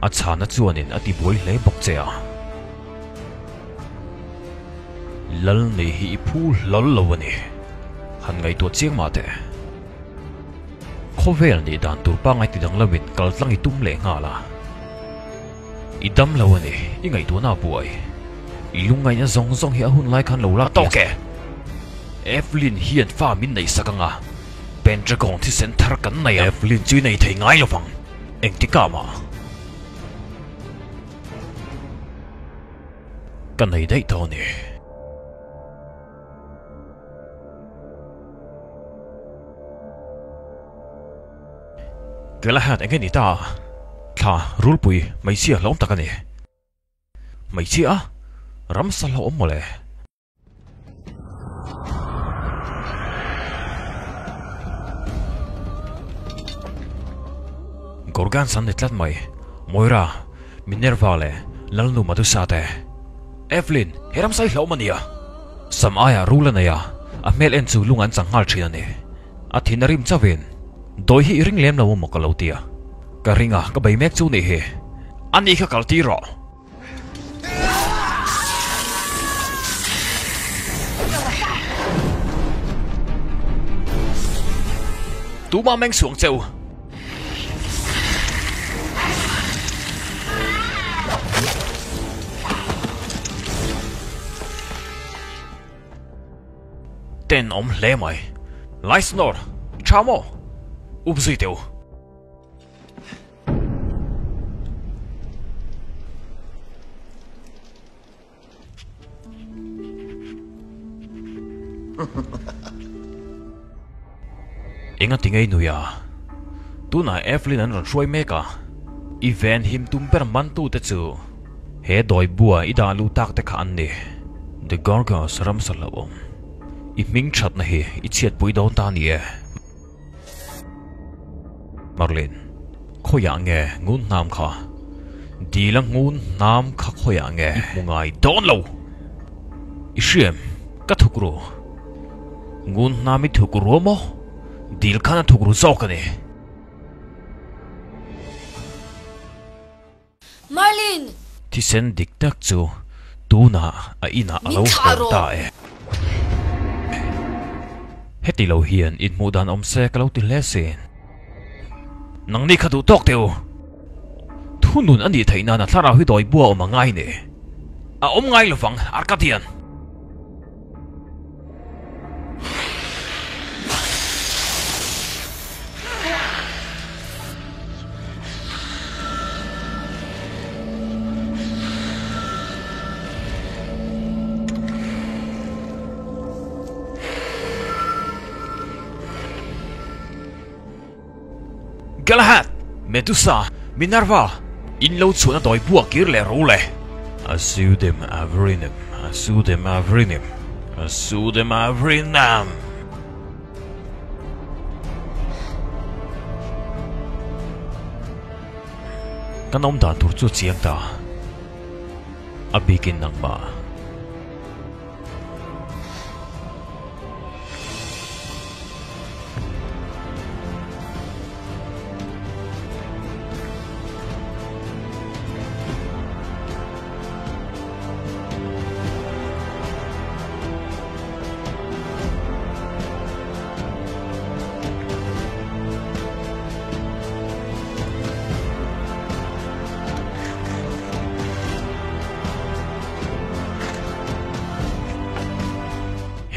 a chana chuanin a ti boi le bok chea lal ni hi phu lol lo ni han ngai to chiang ma te khovel ni dan tur pa ngai ti dang lawin kal tlang i tum le nga la i dam lo ni i ngai to na buai i ngai na zong zong hi a hun lai khan lo la to ke Evelyn hian fa min nei sakanga Pendragon thi sen thar kan nei Evelyn chui nei thei ngai lo phang eng ti ka ma kan nei dei to. Ni Gala hat engeni ta Tha rul pui mai sia lom takani Mai sia ram sal ho mole Gorgan san netlat mai Moira Minerva le lalnu madu sate Evelyn heram sai lau mania Sam aya rula na ya A mel en chu lungan changhal thina ni A thinarim chawin Doi hi ring lem na um wo mokalo tia. Ka ringa, ka bay mek chu ni hi Ani ka kalti ro. Tu meng xuống châu Tên om lê mày Lai snor Chamo Upsi teu Inga tingay nuya Tu na Evelyn an ron shuay meka Event him tumper man tu te chu He doi bua ida lu tak te ka an ni. The Gorgos ram sa lawom I ming chat na hi I chiat pui daw ta ni e. Marlin Khoya nge ngun nam kha. Di lang ngun nam kha khoya nge. Mungai don lo. I shem Ka thukru Ngun nami thukru mo Dil kana thukru zokane
Marlin!
Thi sen dik tak chu Tu na a ina alo ta e Heti lo hiền in mu dan om se kalau ti lesin Nang ni khadu tok teu Thu nun ani theina na thlara hui doi bua om ngai ne A om ngai lo fang arkatian Galahad, Medusa, Minerva, in lo chuna doi bua kir le ro le. Asudem avrinim, asudem avrinim, asudem avrinam. Kan ông dan tur chu chiang ta. Abikin nang ma.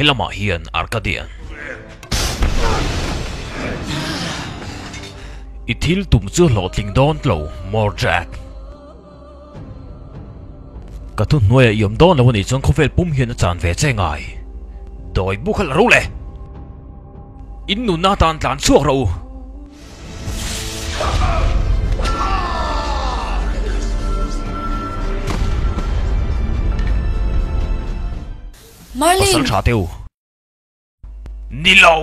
Hela mahian Arkadian. Itil tum chưa lo linh don lâu Morjak. Cả thun nuôi yếm don là vấn đề trong khu vực bùm hiền tràn về chơi ngài. Đòi bút khăn rú lệ. In nụ na tan tàn suốt rồi.
Marlin! Pasal cha
teu. Ni lo.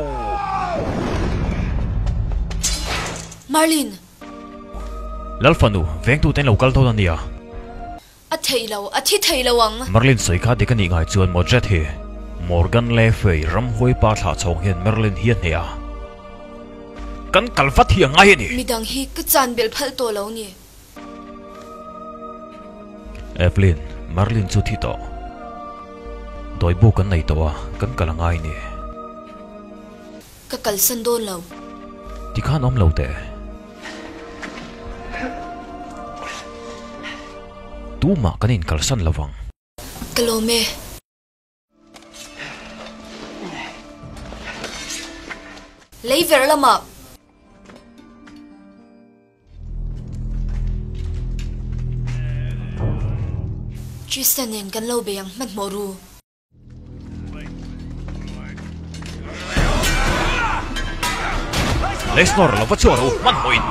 Marlin!
lal fanu veng tu ten local to ania
a thei lo a thi thei lo ang
marlin soi kha de kani ngai chuan mo jet hi morgan le fei ram hoi pa tha chong hian merlin hian he a kan kalvat hi ngai ni
midang hi ka chan bel phal to lo ni
evelyn marlin chu thi to doi bu kan nei to a kan kala ngai ni
ka kal san don lo
ti khan om lo te tu ma kanin kalsan lawang
kalome lấy ver lama Tristan nen kan lo beyang mat moru lesnor
lo pachuaru man hoin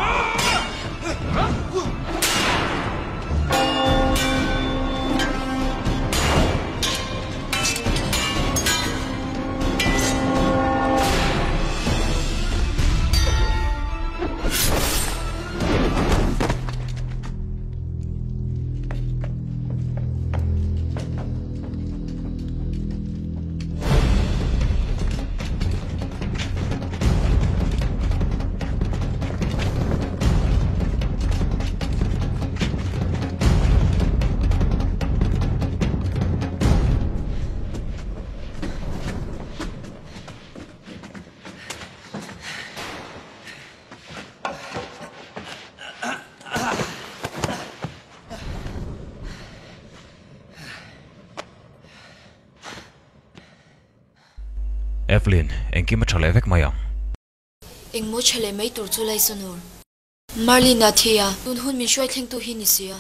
enki ma thale vek mayang
eng mo chale mai tur chu lai sunur Marlina thia tun hun min shwai thleng tu hi ni sia.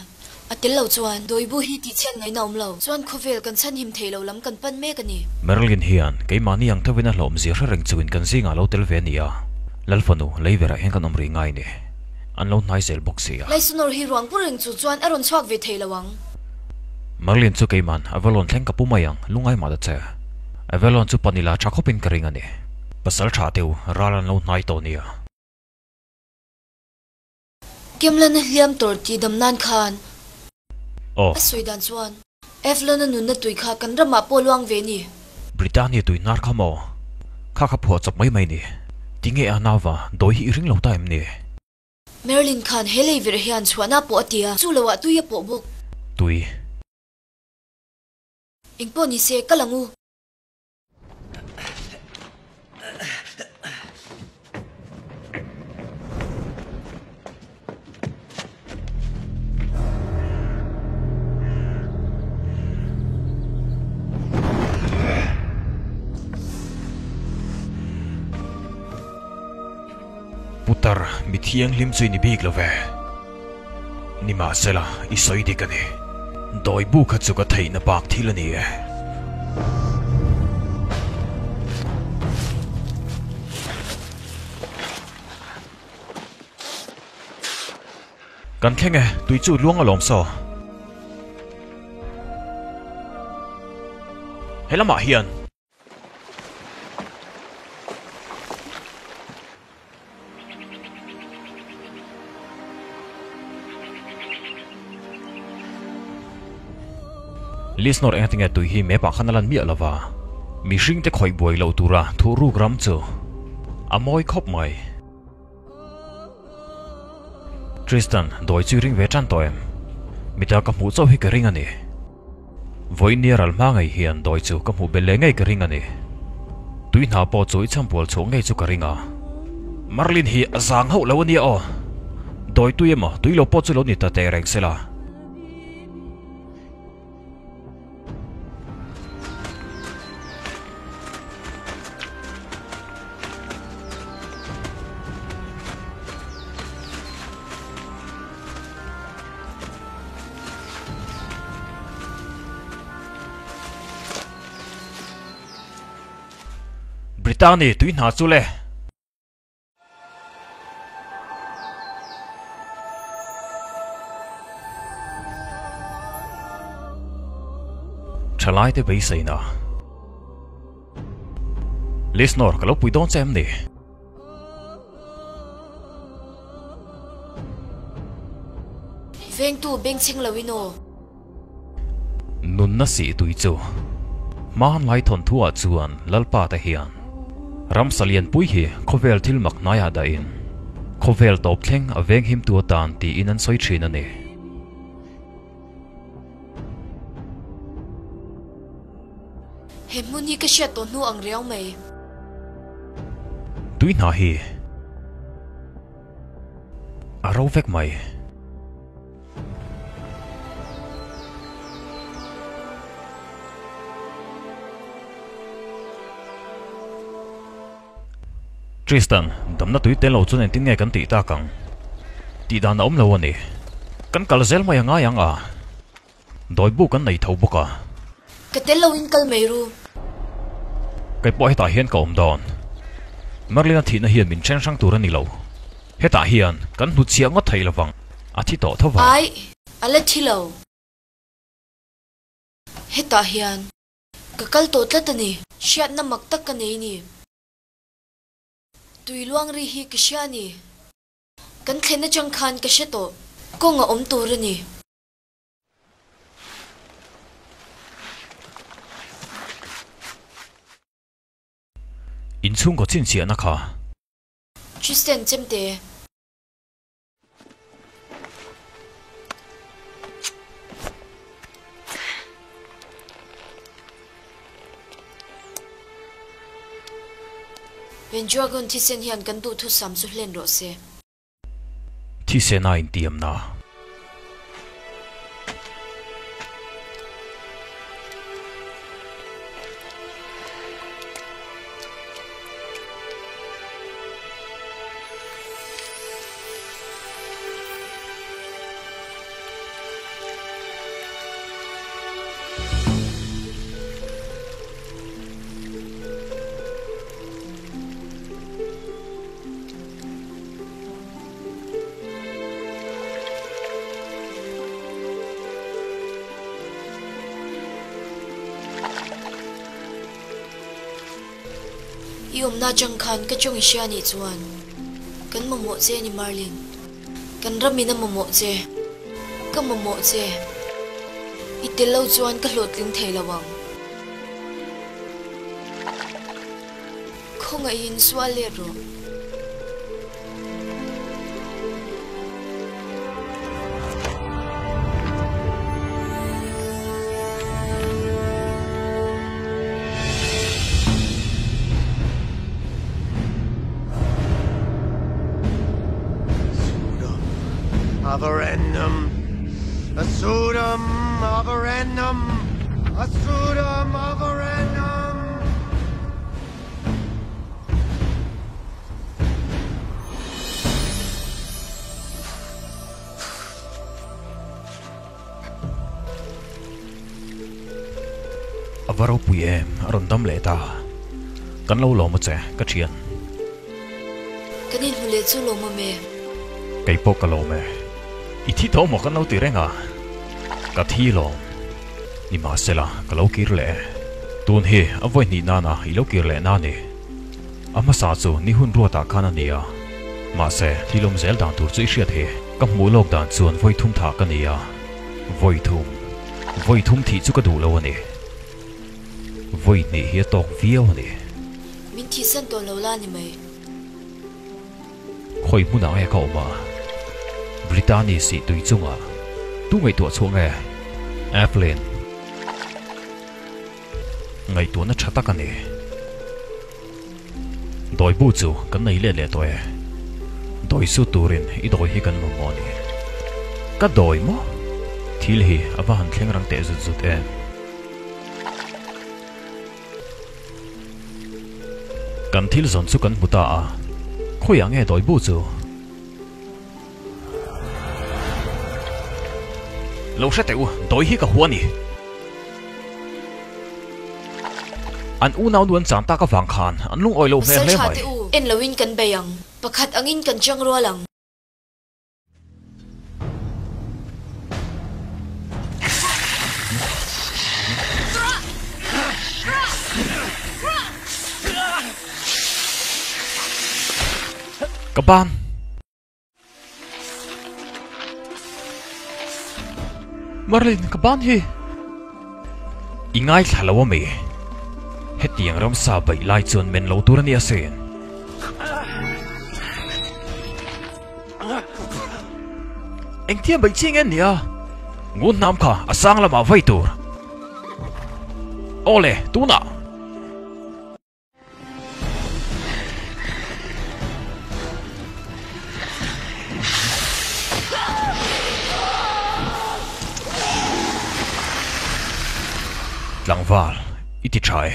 Atel lo chuan doi bu hi ti chen ngai naum lo chuan khovel kan chan him thei lo lam kan pan me kani.
Merlin hian ke mani yang thawina hlom zir reng chuin kan zinga lo tel ve nia lalfanu leivera hen kan omri ngai ni. An lo nai sel box sia.
Lai sunor hi ruang pureng chu chuan aron chhuak ve thei lawang
marlin chu ke man avalon thleng ka pumayang lungai ma da che. Avalon chu panila chakopin karing ani pasal tha teu ralan lo nai to nia
kemlan hliam tor ti dam nan khan.
Oh a
soidan chuan eflon nun na tui kha kan rama polwang ve ni
Britannia tui nar khamo kha kha pho chap mai mai ni tinge anawa doi hi ring lo time ni
Marilyn Khan helei vir hian chuana po atia chu lawa tu ya po buk
tui
ingpo ni se kalangu
putar mi thiang lim chui ni bik lo ve ni ma sela i soi di kani doi bu kha chu ka thei na pak thil ani e kan khenge tui chu luang alom so helama hian listener eng tinga tu hi me pa khanalan mi alawa mi hring te khoi boi lo tura thu ru gram chu amoi khop mai. Tristan, doi chu ring ve chan toem mi ta ka mu chau hi ka ring ani. Voi niar al ma ngai hian, doi chu ka mu be le ngai ka ring ani. Tui na po choi cham pol chu ngai chu ka ring a. Marlin hi azang ho lo ni o. Doi tu ema tui lo po chu lo ni ta te reng sela တာနေတွင်နာစုလဲထလိုက်တဲ့ဘေးစိန်တော့ Listener ကလို့ပွေတော့စမ်းနေ
ဖင်းတူဘင်းချင်းလဝီနို
နုနစီတူီချူမဟန်လိုက်ထွန်ထူအချူန်လလပါတဟီယန် Britannia tui na chu le Chalai te bai sai na Listenor kalau pui don chem ni tu beng ching lawino nun na si tui chu man lai thon thua chuan lalpa ta hian ram salian pui hi khovel thil mak naya da in khovel top thleng aveng him tu tan ti in an soi thin ani
he mun hi ka sha to nu ang riau mai
tui na hi aro vek mai Tristan, đâm na tui tên lâu chuan en tin nghe kan ti ta kang. Ti da na om lo ani. Kan kal zel mai anga yang a. Doi bu kan nei thau boka.
ka tel lo in kal mai ru
Kai po heta hian ka om don. Marlina thi na hian min chen sang tur ani lo. Heta hian kan nu chia ngot thei lawang. A thi to thawa. ai
ala thilo heta hian ka kal to tlatani shiat na mak tak ka nei ni tui luang ri hi ka sha ni kan thlen na chang khan ka she to ko nga om tur ni
In chung ko chin chia na kha.
Tristan chemte wen dragon ti sen hian kan du thu sam su hlen ro se.
Ti se na in tiam na.
Na chang khan ka chung isha ni chuan kan momo che ni marlin kan rami na momo che ka momo che itel lo chuan ka hlot ling thei lawang khong a in swa le ro
Averendum. Asudum Averendum. Asudum Averendum.
Avaro pui em aron dam le ta. Kan lo lo mo che ka thian.
kanin hule chu lo ma me
Kai po ka lo me. I thi to mo kan lo ti renga. Ka thi lo. Ni ma sela ka lo kir le. Tun hi avoi ni na na i lo kir le na ni. Ama sa chu ni hun ro ta khana ni a. Ma se thilom zel dan tur chu hriat he. Ka mu lok dan chuan voi thum tha ka ni a. Voi thum. Voi thum thi chu ka du lo ani. Voi ni hi tok viau ani.
min thi san to lo la ni mai
khoi mu na e ka ma Brittany sĩ tùy chung à Tu ngày tuổi xuống nghe, Evelyn. Ngày tuổi nó chả tắc à nè. Đói bù chú Cái này lẹ lẹ tôi Đói su tù rin Ý đói hi gần mù mò nè. Cái đói mò? Thiel hi Ava à hẳn khen răng tệ rụt rụt em. Cần thiel dọn chú cần mù ta à. Khuya nghe đói bù chú. Hi ka huani an u nau nuan chan ta ka wang khan an lung oi lo hle tha mai
en lawin kan bayang pakhat angin kan chang ro lang
ka Marlin ka ban hi? Ingai thalawa me Hetiang ram sa bai lai chuan men lo tur ani asen Anh thiam bai ching en nia Ngun nam kha asang lama vai tur Ole tu na Langval, iti try.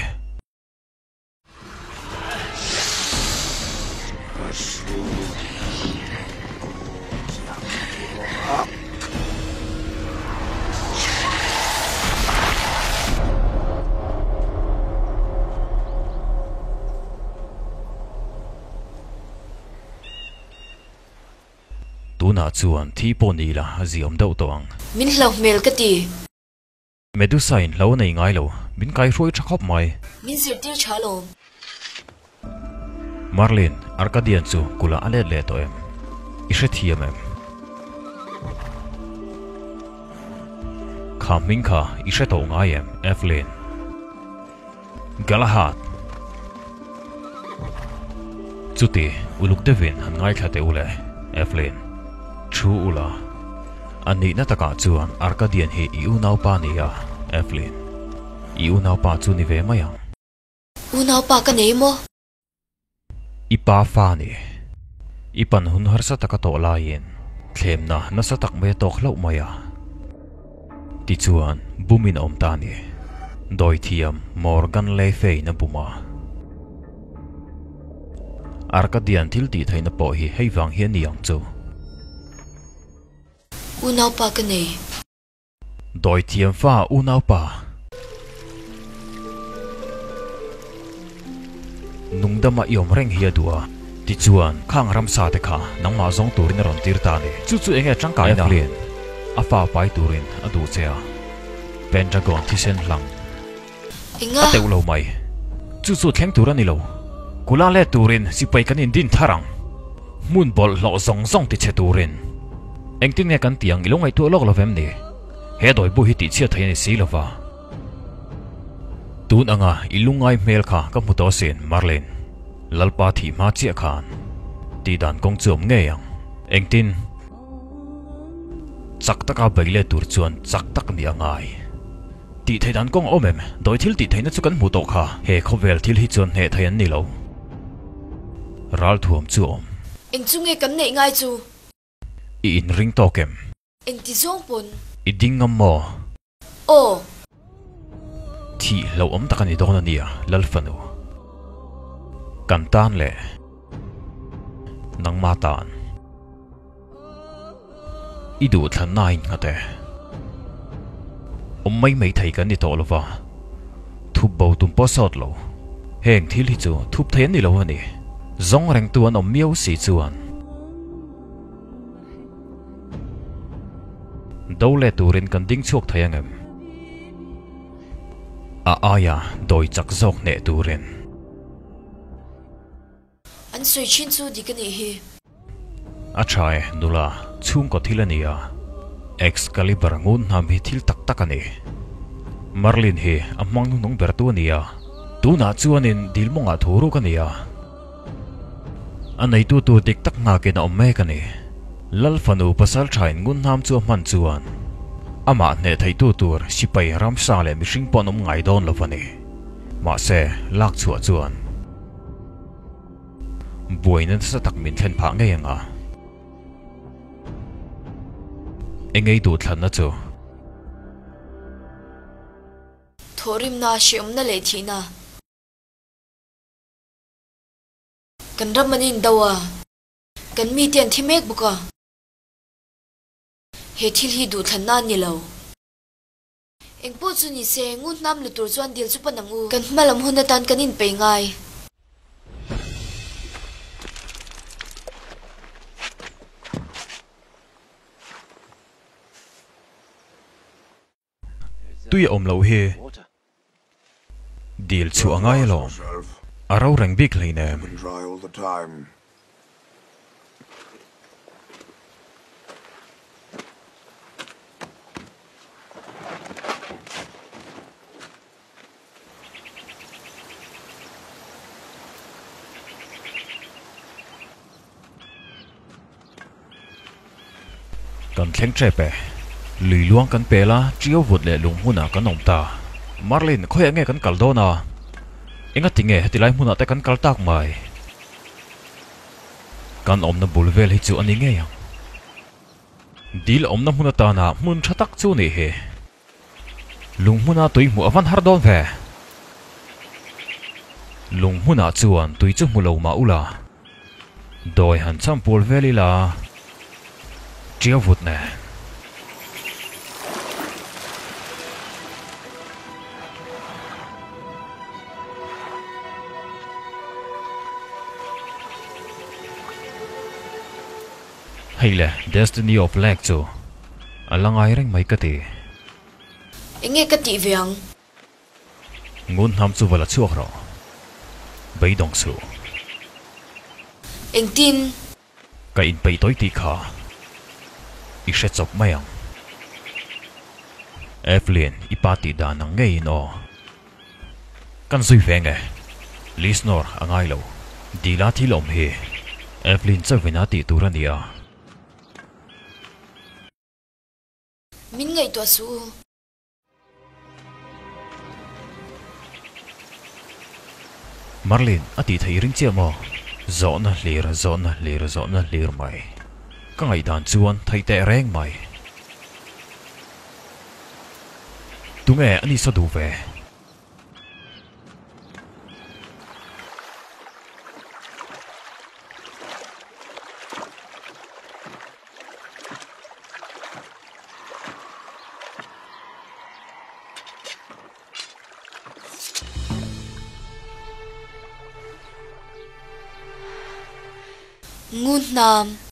Tuna chuan thi po ni la ziom deuh tawng.
min hlau mel ka ti
Medusa in lo nei ngai lo, min kai roi thakop mai.
min zir tir tha lo
Marlin, Arcadian chu kula ale le to em. Ishe thiam em. Kha min kha ishe to ngai em, Evelyn. Galahad. Chuti, uluk devin han ngai thate ule, Evelyn. Thu ula. อันนี้นัตะกาจวนอาร์คาเดียนเฮอีอุนาวปานียาเอฟลินอีอุนาวปาจูนิเวมายัง
อุนาวปากันเองมั้
อีป้าฟานีอีปันหุนฮาร์สตักโตลายินเคลมนะนัสตะกเมตอกคล่ามายาติจวนบุมินอมตานีโดยทียมมอร์แกนเลฟเฟย์นับบุมาอาร์คาเดียนทิลตีไทยนับปอฮีให้ฟังเฮียนียังจู
ka nei
doi thiam fa u nau pa nungdama iom reng hi adua ti chuan khang ram sa te kha nangma zong turin ron tir ta ni chu chu enge changkai na lien a fa pai turin adu chea pentagon thi sen hlang
inga a teu
lo mai chu chu thleng tur ani lo kula le turin si pai kan in din tharang mun bol lo zong zong ti che turin anh tiếng nghe cắn tiếng lúc ngày thua lóc là vem nè hết đổi bùi hít chia thấy này xí là vả tuấn anh à lúc ngay mail khả, các một đó xin marlin lal pa thì ma chia khan ti đàn công chúa nghe anh anh tin. Chắc tắc à bảy lệ tuổi chuồn, chắc tắc nè ngay ti thấy đàn công ôm em đối thiếu ti thấy nó chút cắn một độ khả. Hệ không về thiếu hít chuồn hệ thấy anh nỉ lâu. Ral thuồng chuồng
anh chung nghe cắn nệ ngay chu
i in ring to kem
eng ti zong pon
i ding ngam mo.
O.
Thi lo om takani dona nia lalfanu. Kan tan le. Nang ma tan. Idu than nai ngate om mai mai thai kan ni to lova thup bo tum po sot lo. Heng thil hi chu thup thai ni lo ani. Zong reng tuan om miau si chuan dole turin kan ding chuak thai angem a aya doi chak zok ne turin
an soi chin chu di ka nei hi
a chai nula chung ko thilania excalibur ngun nam hi thil tak tak ani marlin hi amang nu nong bertu ania tuna chuanin dilmonga thuru kania anei tu tu dik tak nga ke na omme kani lal fanu pasal thain ngun nam chu man chuan ama ne thei tu tur sipai ram sa le mi hring pon om ngai don lovani ma se lak chua chuan buainan sa tak min thlen pha nge anga engei tu thlan na chu
thorim na she om na le thi na kan ram manin dawa kan mi tian thi mek buka he thil hi du than na ni lo. Eng po chu ni se ngun nam lu tur chuan dil chu panang u. Kan malam hun tan kanin pe ngai.
Tui om lo hi dil chu angai lo. Aro reng bik leine Been dry luang kan pe la trio vut le lung huna kan om ta. Marlin khoi ange kan kal do na. Enga tinge hetilai huna te kan kal tak mai. Kan om na bulvel hi chu ani nge yang. Om na huna ta na, mun thatak chu này he. Lung huna tui mu avan har don ve lung huna chuan tui chu mu lo ma ula doi han la reng mai ka ti
enge ka ti viang
ngun ham chu wala chuak ro bei dong su
eng tin.
Ka in pei toi ti kha i she chop mayang. Evelyn i pati da nang ngei no. Kan zui venge. Listener angai lo. Dila thi lom hi Evelyn chawina ti turania
min ngai to su.
Marlin ati thei ring che mo. Zo na lir zo na lir zo na lir mai ka ngai dan chuan thei te reng mai tunge ani sa du ve
ngun nam kanin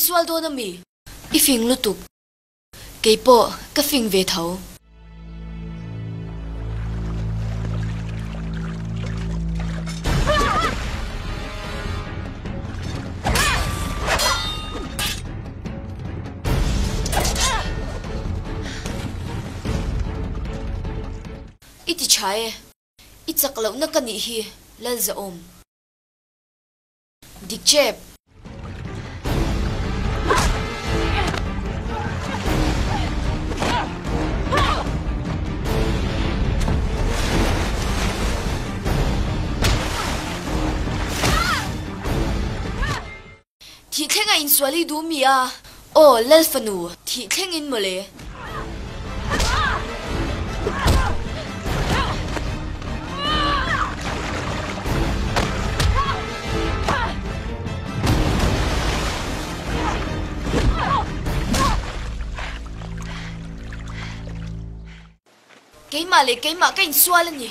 sual do na mi i ifing lutuk keipo ka fing ve thau iti chae i chaklo na kani hi lal za om dikchep chep thi thleng a in swali du mi a o lal fanu thi thleng in mole cái mà lấy cái mà cái xoa lên nhỉ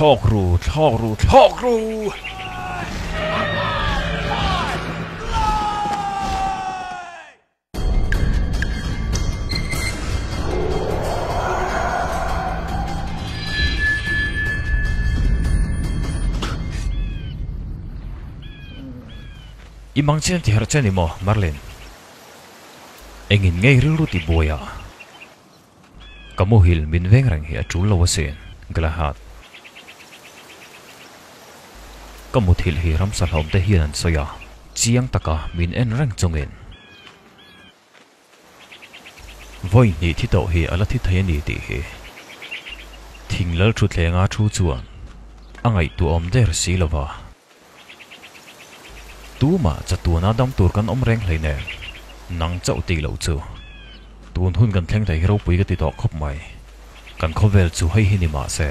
tỷ chú cái xoa tội là hoàng chế thok ru thok ru thok ru imang chen ti har chen ni mo marlin engin ngei ru ru ti boya kamu hil min veng rang hi a chul lo sen glahat kamu thil hi ram sal hom te hian an soya. Chiang taka min en rang chungin. Voi ni thi to hi ala thi thai ni ti hi. Thinglal thu thlenga thu chuan. Angai tu om der si lova tu ma cha tu na dam tur kan om reng hleine nang chau ti lo chu. Tun hun kan thleng thai hero pui ka ti to khop mai. Kan khovel chu hei hi ni ma se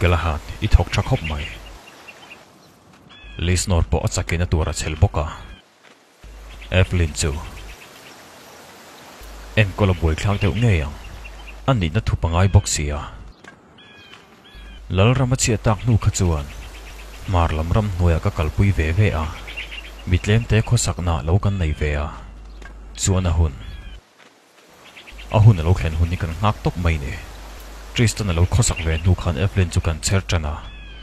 Galahad i thok thak hop mai Lisnor po at sakin na tura chel boka Evelyn chu En ko la boy khlang teu nge yang An ni na thu pangai bok sia Lal rama chi atak nu kha chuan Mar lam ram hnuaya ka kalpui ve ve a Mitlem te kho sak na lo kan nei ve a Chuan a hun A hun a lo khen hun ni kan ngak tok mai ne Tristan a lo kho sak ve nu khan Evelyn chu kan cher chana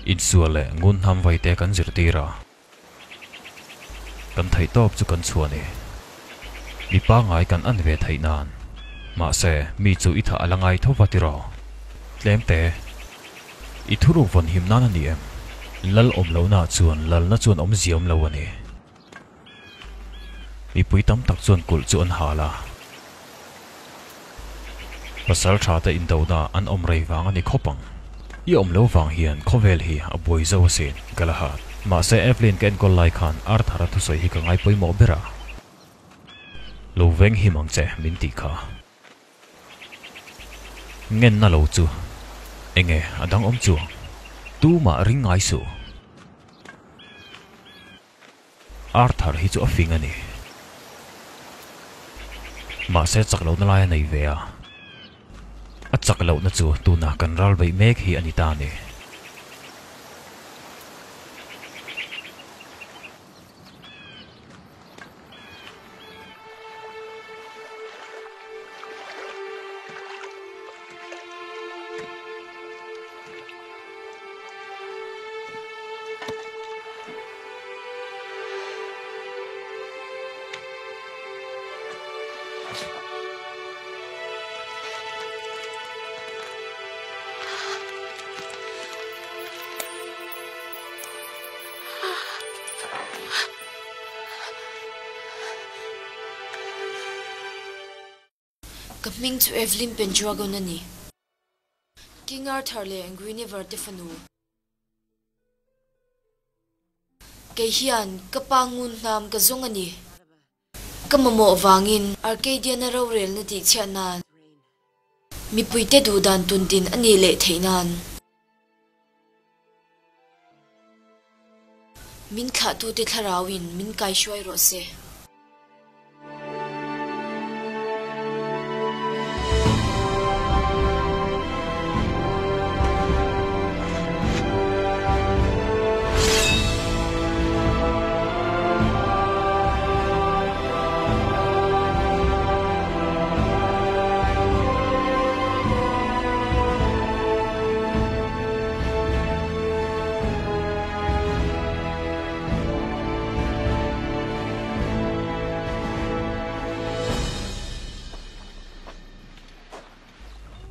In suale ngun ham vai te kan zir tira Kan thai top chu kan chuan e mi pa ngai kan an ve thai nan ma se mi chu i tha alangai tho watiro tlem te i thuru von him nan ani em lal om lo na chuan lal na chuan om ziam lo ani mi pui tam tak chuan kul chu an hala pasal tha ta in do na an om rei wang ani khopang i om lo wang hian khovel hi a boi zo sin galahat ma se evelyn ken kol lai khan ar thara thu soi hi ka ngai poi mo bera lo veng hi mang che min ti kha ngen na lo chu enge adang om chu tu ma ring ngai su arthur hi chu a fing ani ma se chak lo na lai nei ve a अचक लो तुना कन्राल कन्भ हि अनि
zu Evelyn Benjua gonani. Gingar tharle ngwini var tifanu. Kehian kapangun nam kazongani. Kamamo wangin Arcadia na rawrel na ti chana. Mipuite du dan tundin ani le theinan. Min kha tu ti tharawin min kai shwai ro se.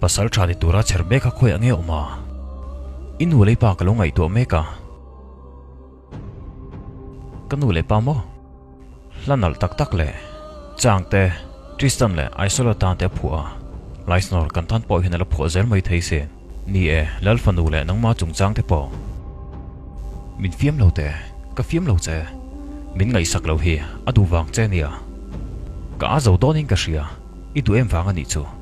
Pasal thani tura cher beka khoi ange oma. Inu le pa ka lo to meka kanu le pa mo. Lanal tak tak le. Chang te, tristan le aisola tan te phua. Laisnor kan tan po hin la pho zer mai thei se. Ni e lal fanu le nang ma chung chang te po. Min fiam lo te, ka fiam lo che. Min ngai sak lo hi adu wang che nia. Ka a zo donin ka shia i du em wang ani chu.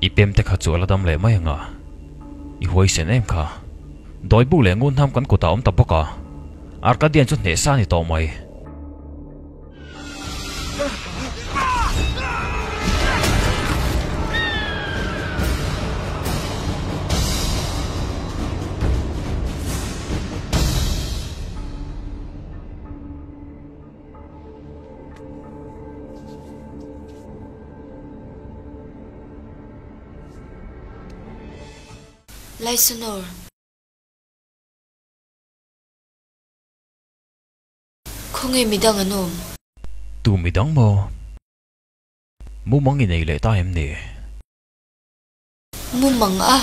ka i ala i hoi sen em kha. Doi bu le ngôn tham kan ko ta om tập boka à. chu ne sa ni to mai. Lysanor, Không mang in ei le ta em ni
Mu mang a.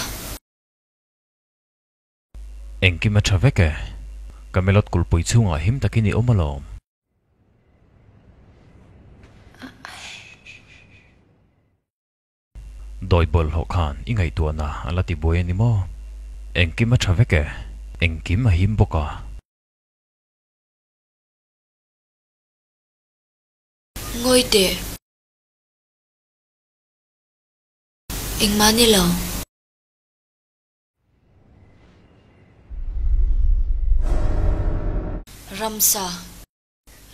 eng ki ma tha veke kamelot kul pui chunga him takini omalom doi bol ho khan ingai tu na alati boy ni mo eng ki ma tha veke eng ki ma him boka
Ngồi tệ. Anh má ni lòng. Ram sa.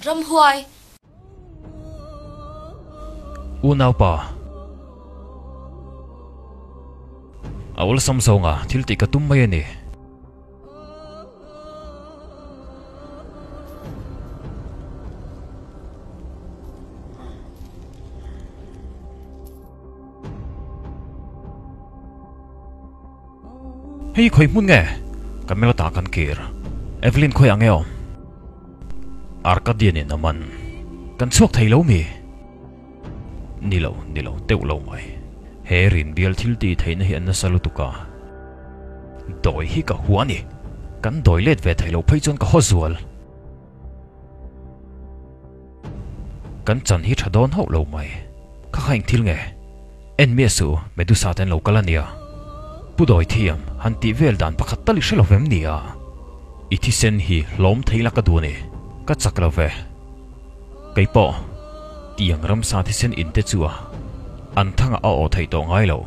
Ram hoài.
u nau pa awal samsonga thil ti ka tum mai ani hei khoi mun nge kamela ta kan kir evelyn khoi angeo arcadian in aman kan chuak thei lo mi nilo nilo teu lo mai he rin bial thil ti theina hi anna salu tuka doi hi ka huani kan doi let ve thailo phei chon ka hozual kan chan hi thadon ho lo mai kha khaing thil nge en mi su medusa ten lo kalania pu doi thiam han ti vel dan pakhat tali shelo vem nia i thi sen hi lom theila ka du ni ka chak lo ve kai po tiang ram sa thi sen in te chua an thang a o đồ ngay ngai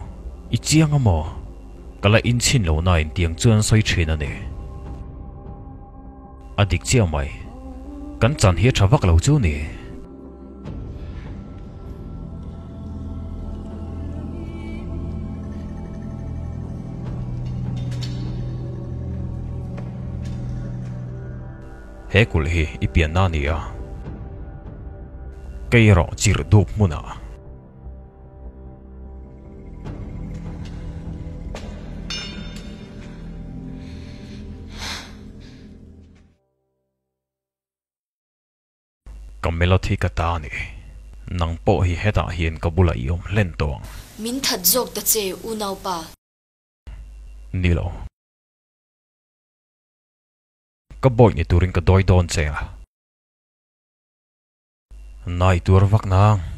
ít i chiang Cả kala in chin lo na in tiang chuan soi thin ani adik chiang mai. Kan chan hi thawak lo chu ni he kul hi ipian na ni a cây rõ chỉ đục mu na kamela thi ka ta ni nang po hi heta hian ka bula iom len tong
Min thật dọc ta chê u nào pa.
nilo ka boy ni turin ka doi don chenga nai tur vak nang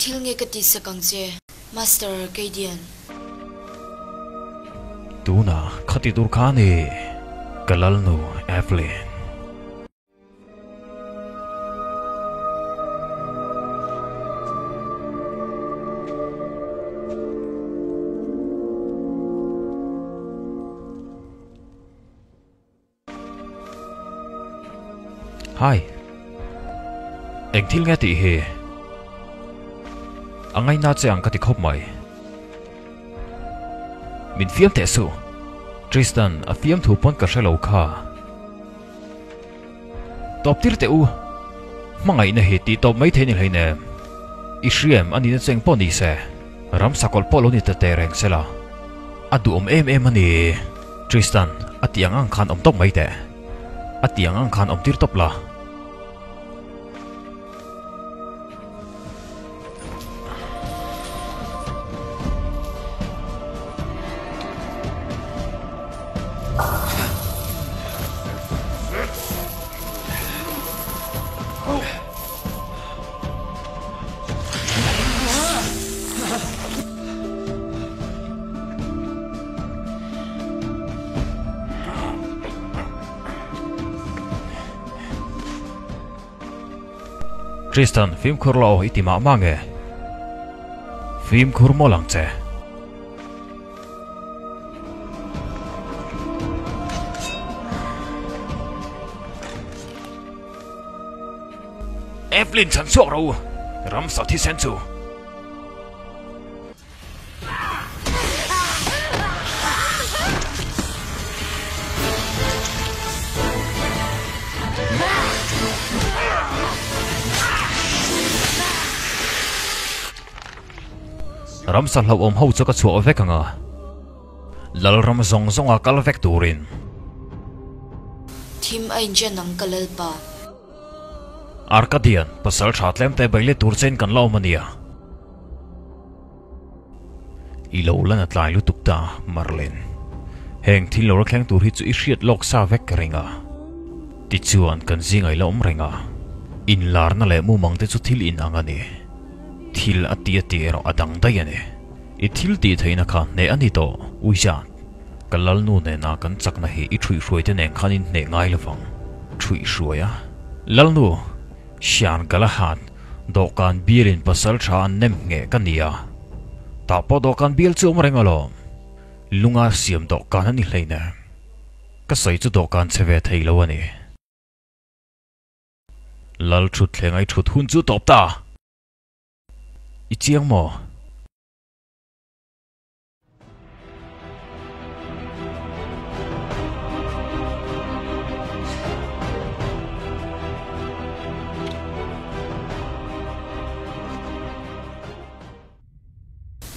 thil nghe cái tí sa căng chê. Master
tu na khati tur khani kalal nu evelyn hi, Anh thích nghe tỷ hề Ang ngay na chang ka ti khop mai Min fiam te su, Tristan a fiam thu pon ka shalo kha. Top tir te u, Mangai na hi ti top mai the ni leine Isriem ani na cheng pon ni se, Ram sakol polo ni ta tereng sela Adu om em em ani Tristan atiang ang khan om top mai te Atiang ang khan om tir top la Tristan phim khur lo iti ma mange. Phim khur mo lang che Evelyn chan suak ro ram sa thi sen ram sa hlo om ho chu ka chu vek anga lal ram zong zong a kal vek turin.
Thim a in chen ang kalal pa
Arcadian pasal thatlem te baile turchen kan lo mania. Ilo lan atlai lu tukta marlen heng thil lo rakhleng tur hi chu i hriat lok sa vek ringa. Ti chuan kan zingai lo om ringa. In lar na le mu mang te chu thil in angani thil ati ati ro adang dai ane i thil ti theina kha ne ani to uja kalal nu ne na kan chakna hi i thui hruai te neng khanin ne ngai lawang thui hruaya lal nu sian gala han dawhkan bialin pasal tha an nem nge ka nia ta po dawhkan bial chu om renga lo lunga siam dawhkan ani hleina ka sai chu dawhkan cheve thei lo ani lal thut thlengai thut hun chu top ta chiang mo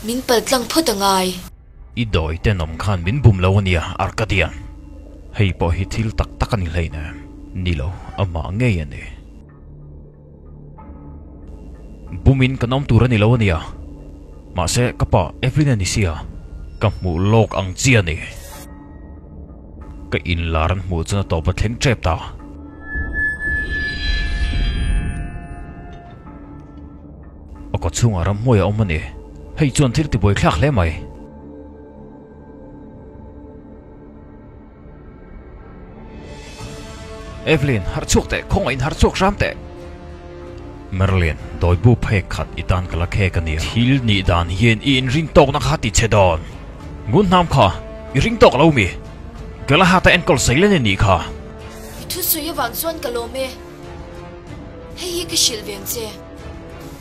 min pal tlang phut angai
i doi te nom khan min bum lo ania arkadia hei po hi thil tak tak ani hleina nilo ama nge ani bumin kanom tura ni lo ania ma kapa evelyn ni sia Kamulok ang siya ni. ka in laran mu chuna to pa thleng trep ta. Ako chunga ram moya omani Hay chuan thil ti boi khlak hle mai. Evelyn, har chuk te, khong in har chuk ram te. Merlin doi bu phai khat itan kala khe ka ni thil ni dan yen in ring tok na khati chedon ngun nam kha i ring tok lo mi gala hata en kol sailen ni kha
i thu su ya wang chuan kalome hei hi ka shil veng che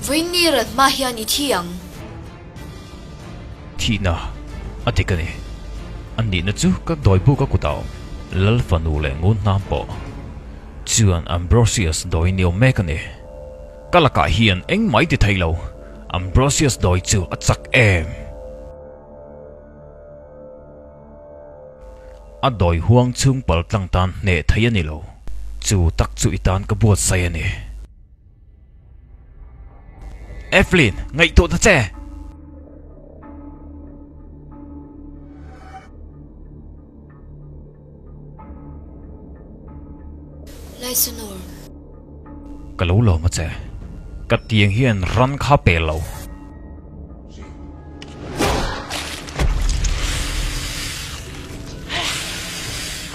voin ni rat ma hian i thiang
thina atikani ani na chu ka doi bu ka kutao lal fanu le ngun nam po chuan ambrosius doi ni mekani kala ka hian eng mai ti thailo ambrosius doi chu achak em. A doi huang chung pal tlang tan ne thai ani lo chu tak chu itan ka buat sai ani Evelyn ngai to ta
lai sunor
ka lo lo ma che ka tiang hian ran kha pe lo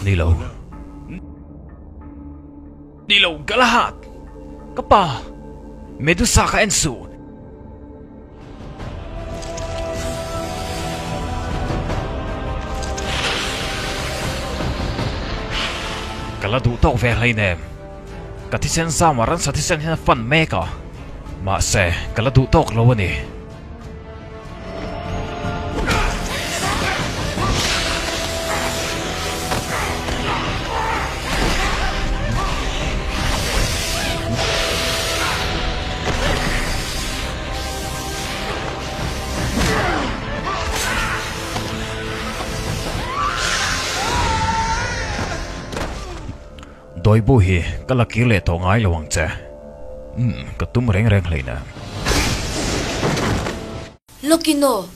lâu đi lâu cả galahat ka pa medusa ka ensu kala du tàu về hlei nem ka thi sen zam ran sa thi sen hian fan me mà ma cả là đủ tawk lo nè. Đôi bu hi cả là le lệ thổ ngái là hoàng trẻ ka tum reng reng hlei na
lokino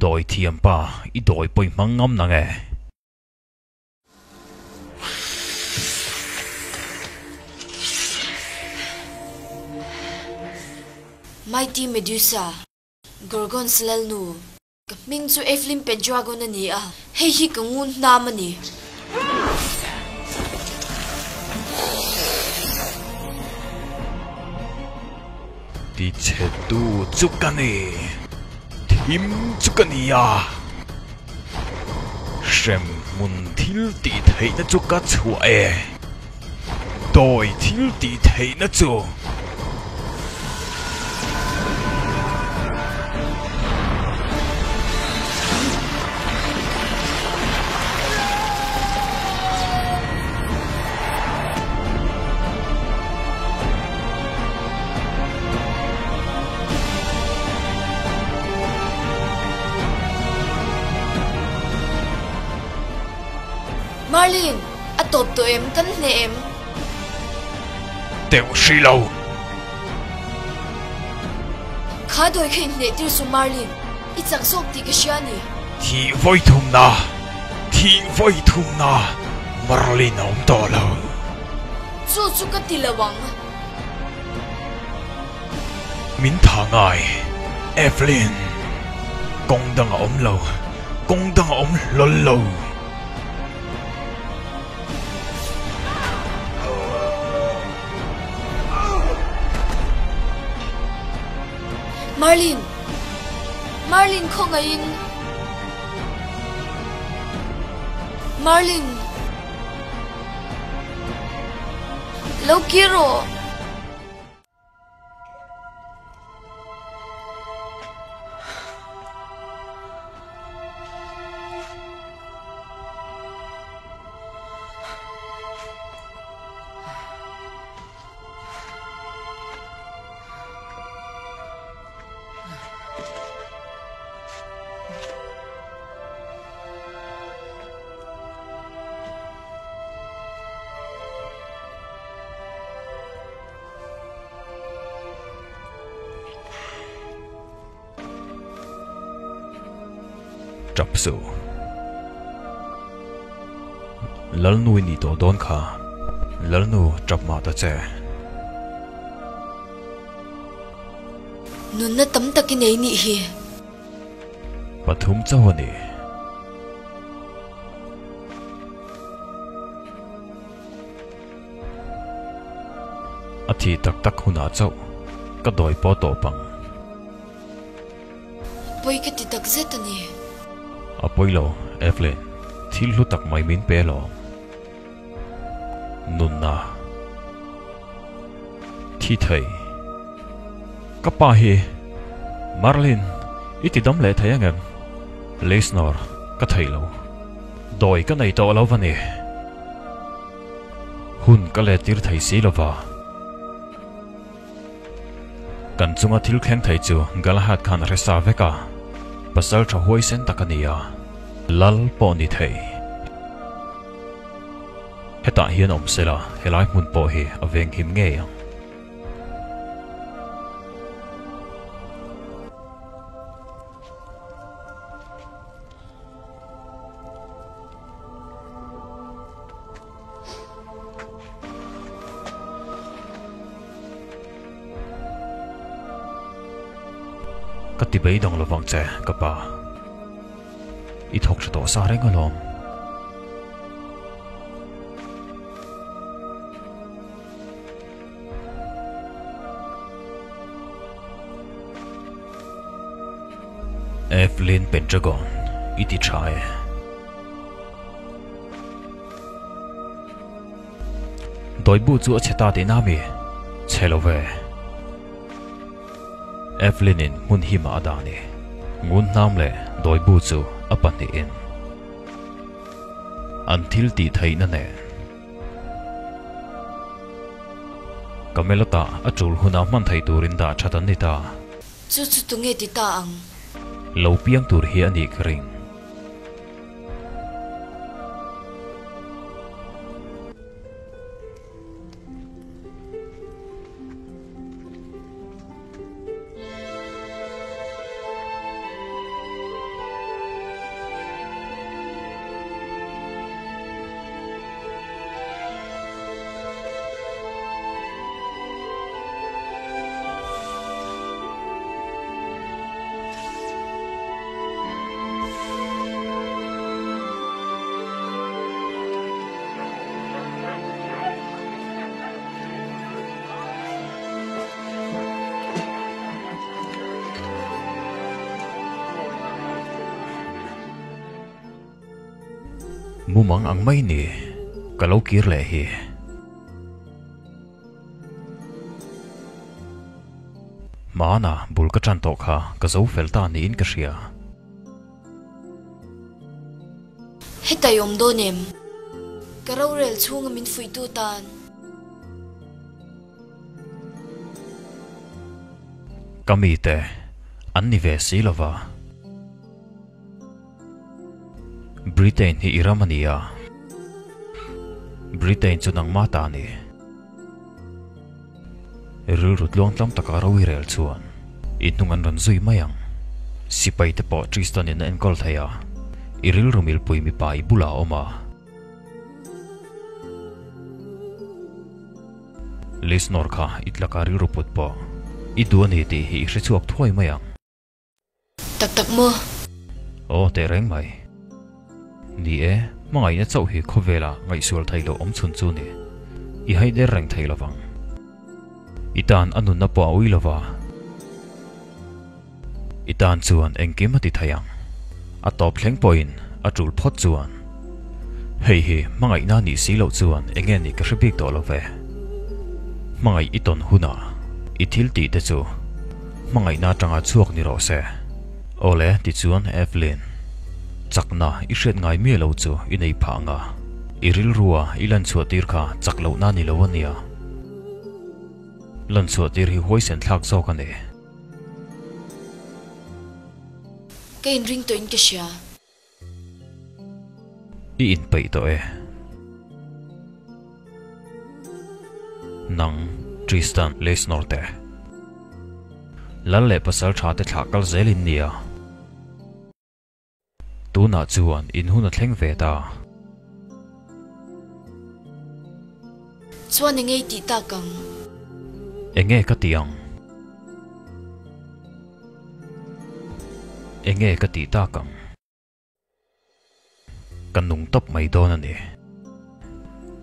doi thiam pa i doi poi mang ngam na nge
mighty medusa gorgon slal nu ka ming chu evelyn pendragon ani a ah. hei hi đi. ngun nam ani
ti che tu chukani thim chukani à. Ah. shem mun thil ti thei na chu ka chua e doi thil ti thei na chu Teo Shilo.
Kha doi khain hne tir su Marlin. I chak sok ti ka siya ni.
Thì voi thum na. Thì voi thum na. Marlin ông to lo.
Chu chu ka tilawang.
Min thả ngài. Evelyn. Công đang ôm lâu. Công đang ôm lol lâu.
Marlin. Marlin ko ngayon. Marlin. Lo kiro.
Lal nu ni to don kha. Lal nu trap ma ta che.
Nun na tam takin ay ni hi.
Pathum chaw ni. Athi tak tak huna chaw. Ka doi po to pang.
Boy ka ti tak zet ani.
Apoilo, Evelyn. Thil lu tak mai min pe lo. Nun na. Thi thầy. cấp ba hi. Marlin. ít Iti dam le thầy ngam. Lesnor. Ka thầy lo. Doi ka nei to lo vani. Hun cái lệ tir thầy si lo va. chúng ta thiếu khen thầy chu galahat khan resa veka. Pasal cho huai sen takania. À. Lal po ni thei. Heta hian om sela helai mun po Các aveng bấy đồng yang. Katibay dong các bà Ít học sa to xa đấy ngờ lòng Pentagon. Iti chae. Doi bu chu cheta de nami. Chelo về. Evelyn mun hima adani. Ngun nam le doi bu chu apan ni in. Until ti thai na ne. Kamelota achul huna man thai turin da chatan ni ta.
Chu chu tung ti ta ang.
Lo piang tur hi ani kring. Mumang ang may ni. Kalau kir lehi. Mana bul ka chan tok ha ka zo fel ta ni in ka shia.
Heta yom do nem. Karaw rel chung min fui tu tan.
Kami te an ni ve si lova. Britain hi Iramania. Britain chu nang ma ta ni ril rut luang tlam taka rawi rel chuan inung an ran zui mayang. Sipai te po tristan in en kol thaya. Iril rumil pui mi pai bula oma. Listenor kha itlaka ril ruput po. Iduan hi ti hi hre chuak thuai mayang.
Tak tak mo.
o te reng mai ni e mangai na chau hi khovela ngai sual thailo om chun chu ni i hai der reng thailo wang itan anun na pa ui lova itan chuan engkim ati thayang a top thleng point a tul phot chuan hei hi mangai na ni si lo chuan enge ni ka hribik to lo ve mangai iton huna ithil ti te chu mangai na tanga chuak ni ro se ole ti chuan evelyn chakna i hret ngai mi lo chu i nei pha nga. Iril ruwa ilan chuatir kha chaklo na ni lo ania lần chuột tir hi hoi sen thak zo kan e
Cái in ring to in cái xia.
i in pei to e. Nang tristan les norte. Lan le pasal tha te thakal zelin nia tu na chuan in huna thleng ve ta
Chuan ngay ti ta kang.
enge ka tiang enge ka ti ta kang kan nung top mai don ani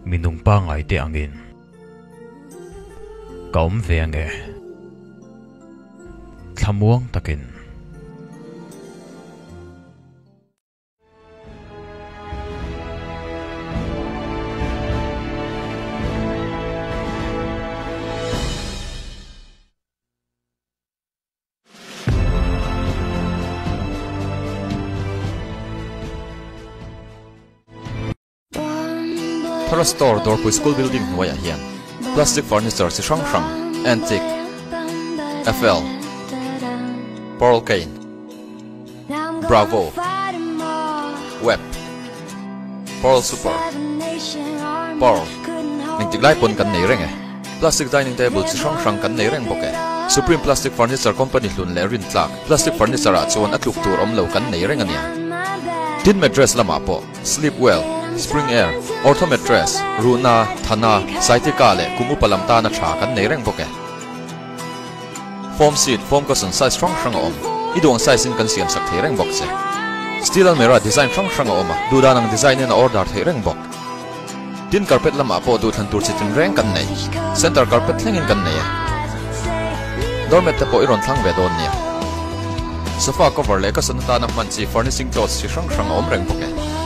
minung pa ngai te angin kaum ve ange thamuang takin
Thara store door pui school building waya hian plastic furniture si hrang hrang antique FL Pearl Kane Bravo Web Pearl Super Pearl. Ning tiglai pon kan nei reng e plastic dining table chi hrang hrang kan nei reng bok e Supreme Plastic Furniture Company hlun le rin tlak. Plastic furniture a chuan atluk tur om lo kan nei reng ania ah. tin mattress lama po. Sleep well spring air Orthometress runa, thana saitika le kumu palam ta na tha kan nei reng boke. Foam seat foam cushion size strong strong om idong size in kan siam sak thei reng bok se. Steel mirror design strong strong om duda nang design in order thei reng bok. Tin carpet lama po du than tur chitin reng kan nei center carpet thlengin kan nei Dormet te po iron thlang ve don nia sofa cover le ka sanata na man chi furnishing clothes chi strong strong om reng boke.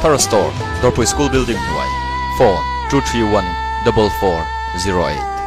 Tara Store, Dorpui School Building, Huai. Phone 231 4408.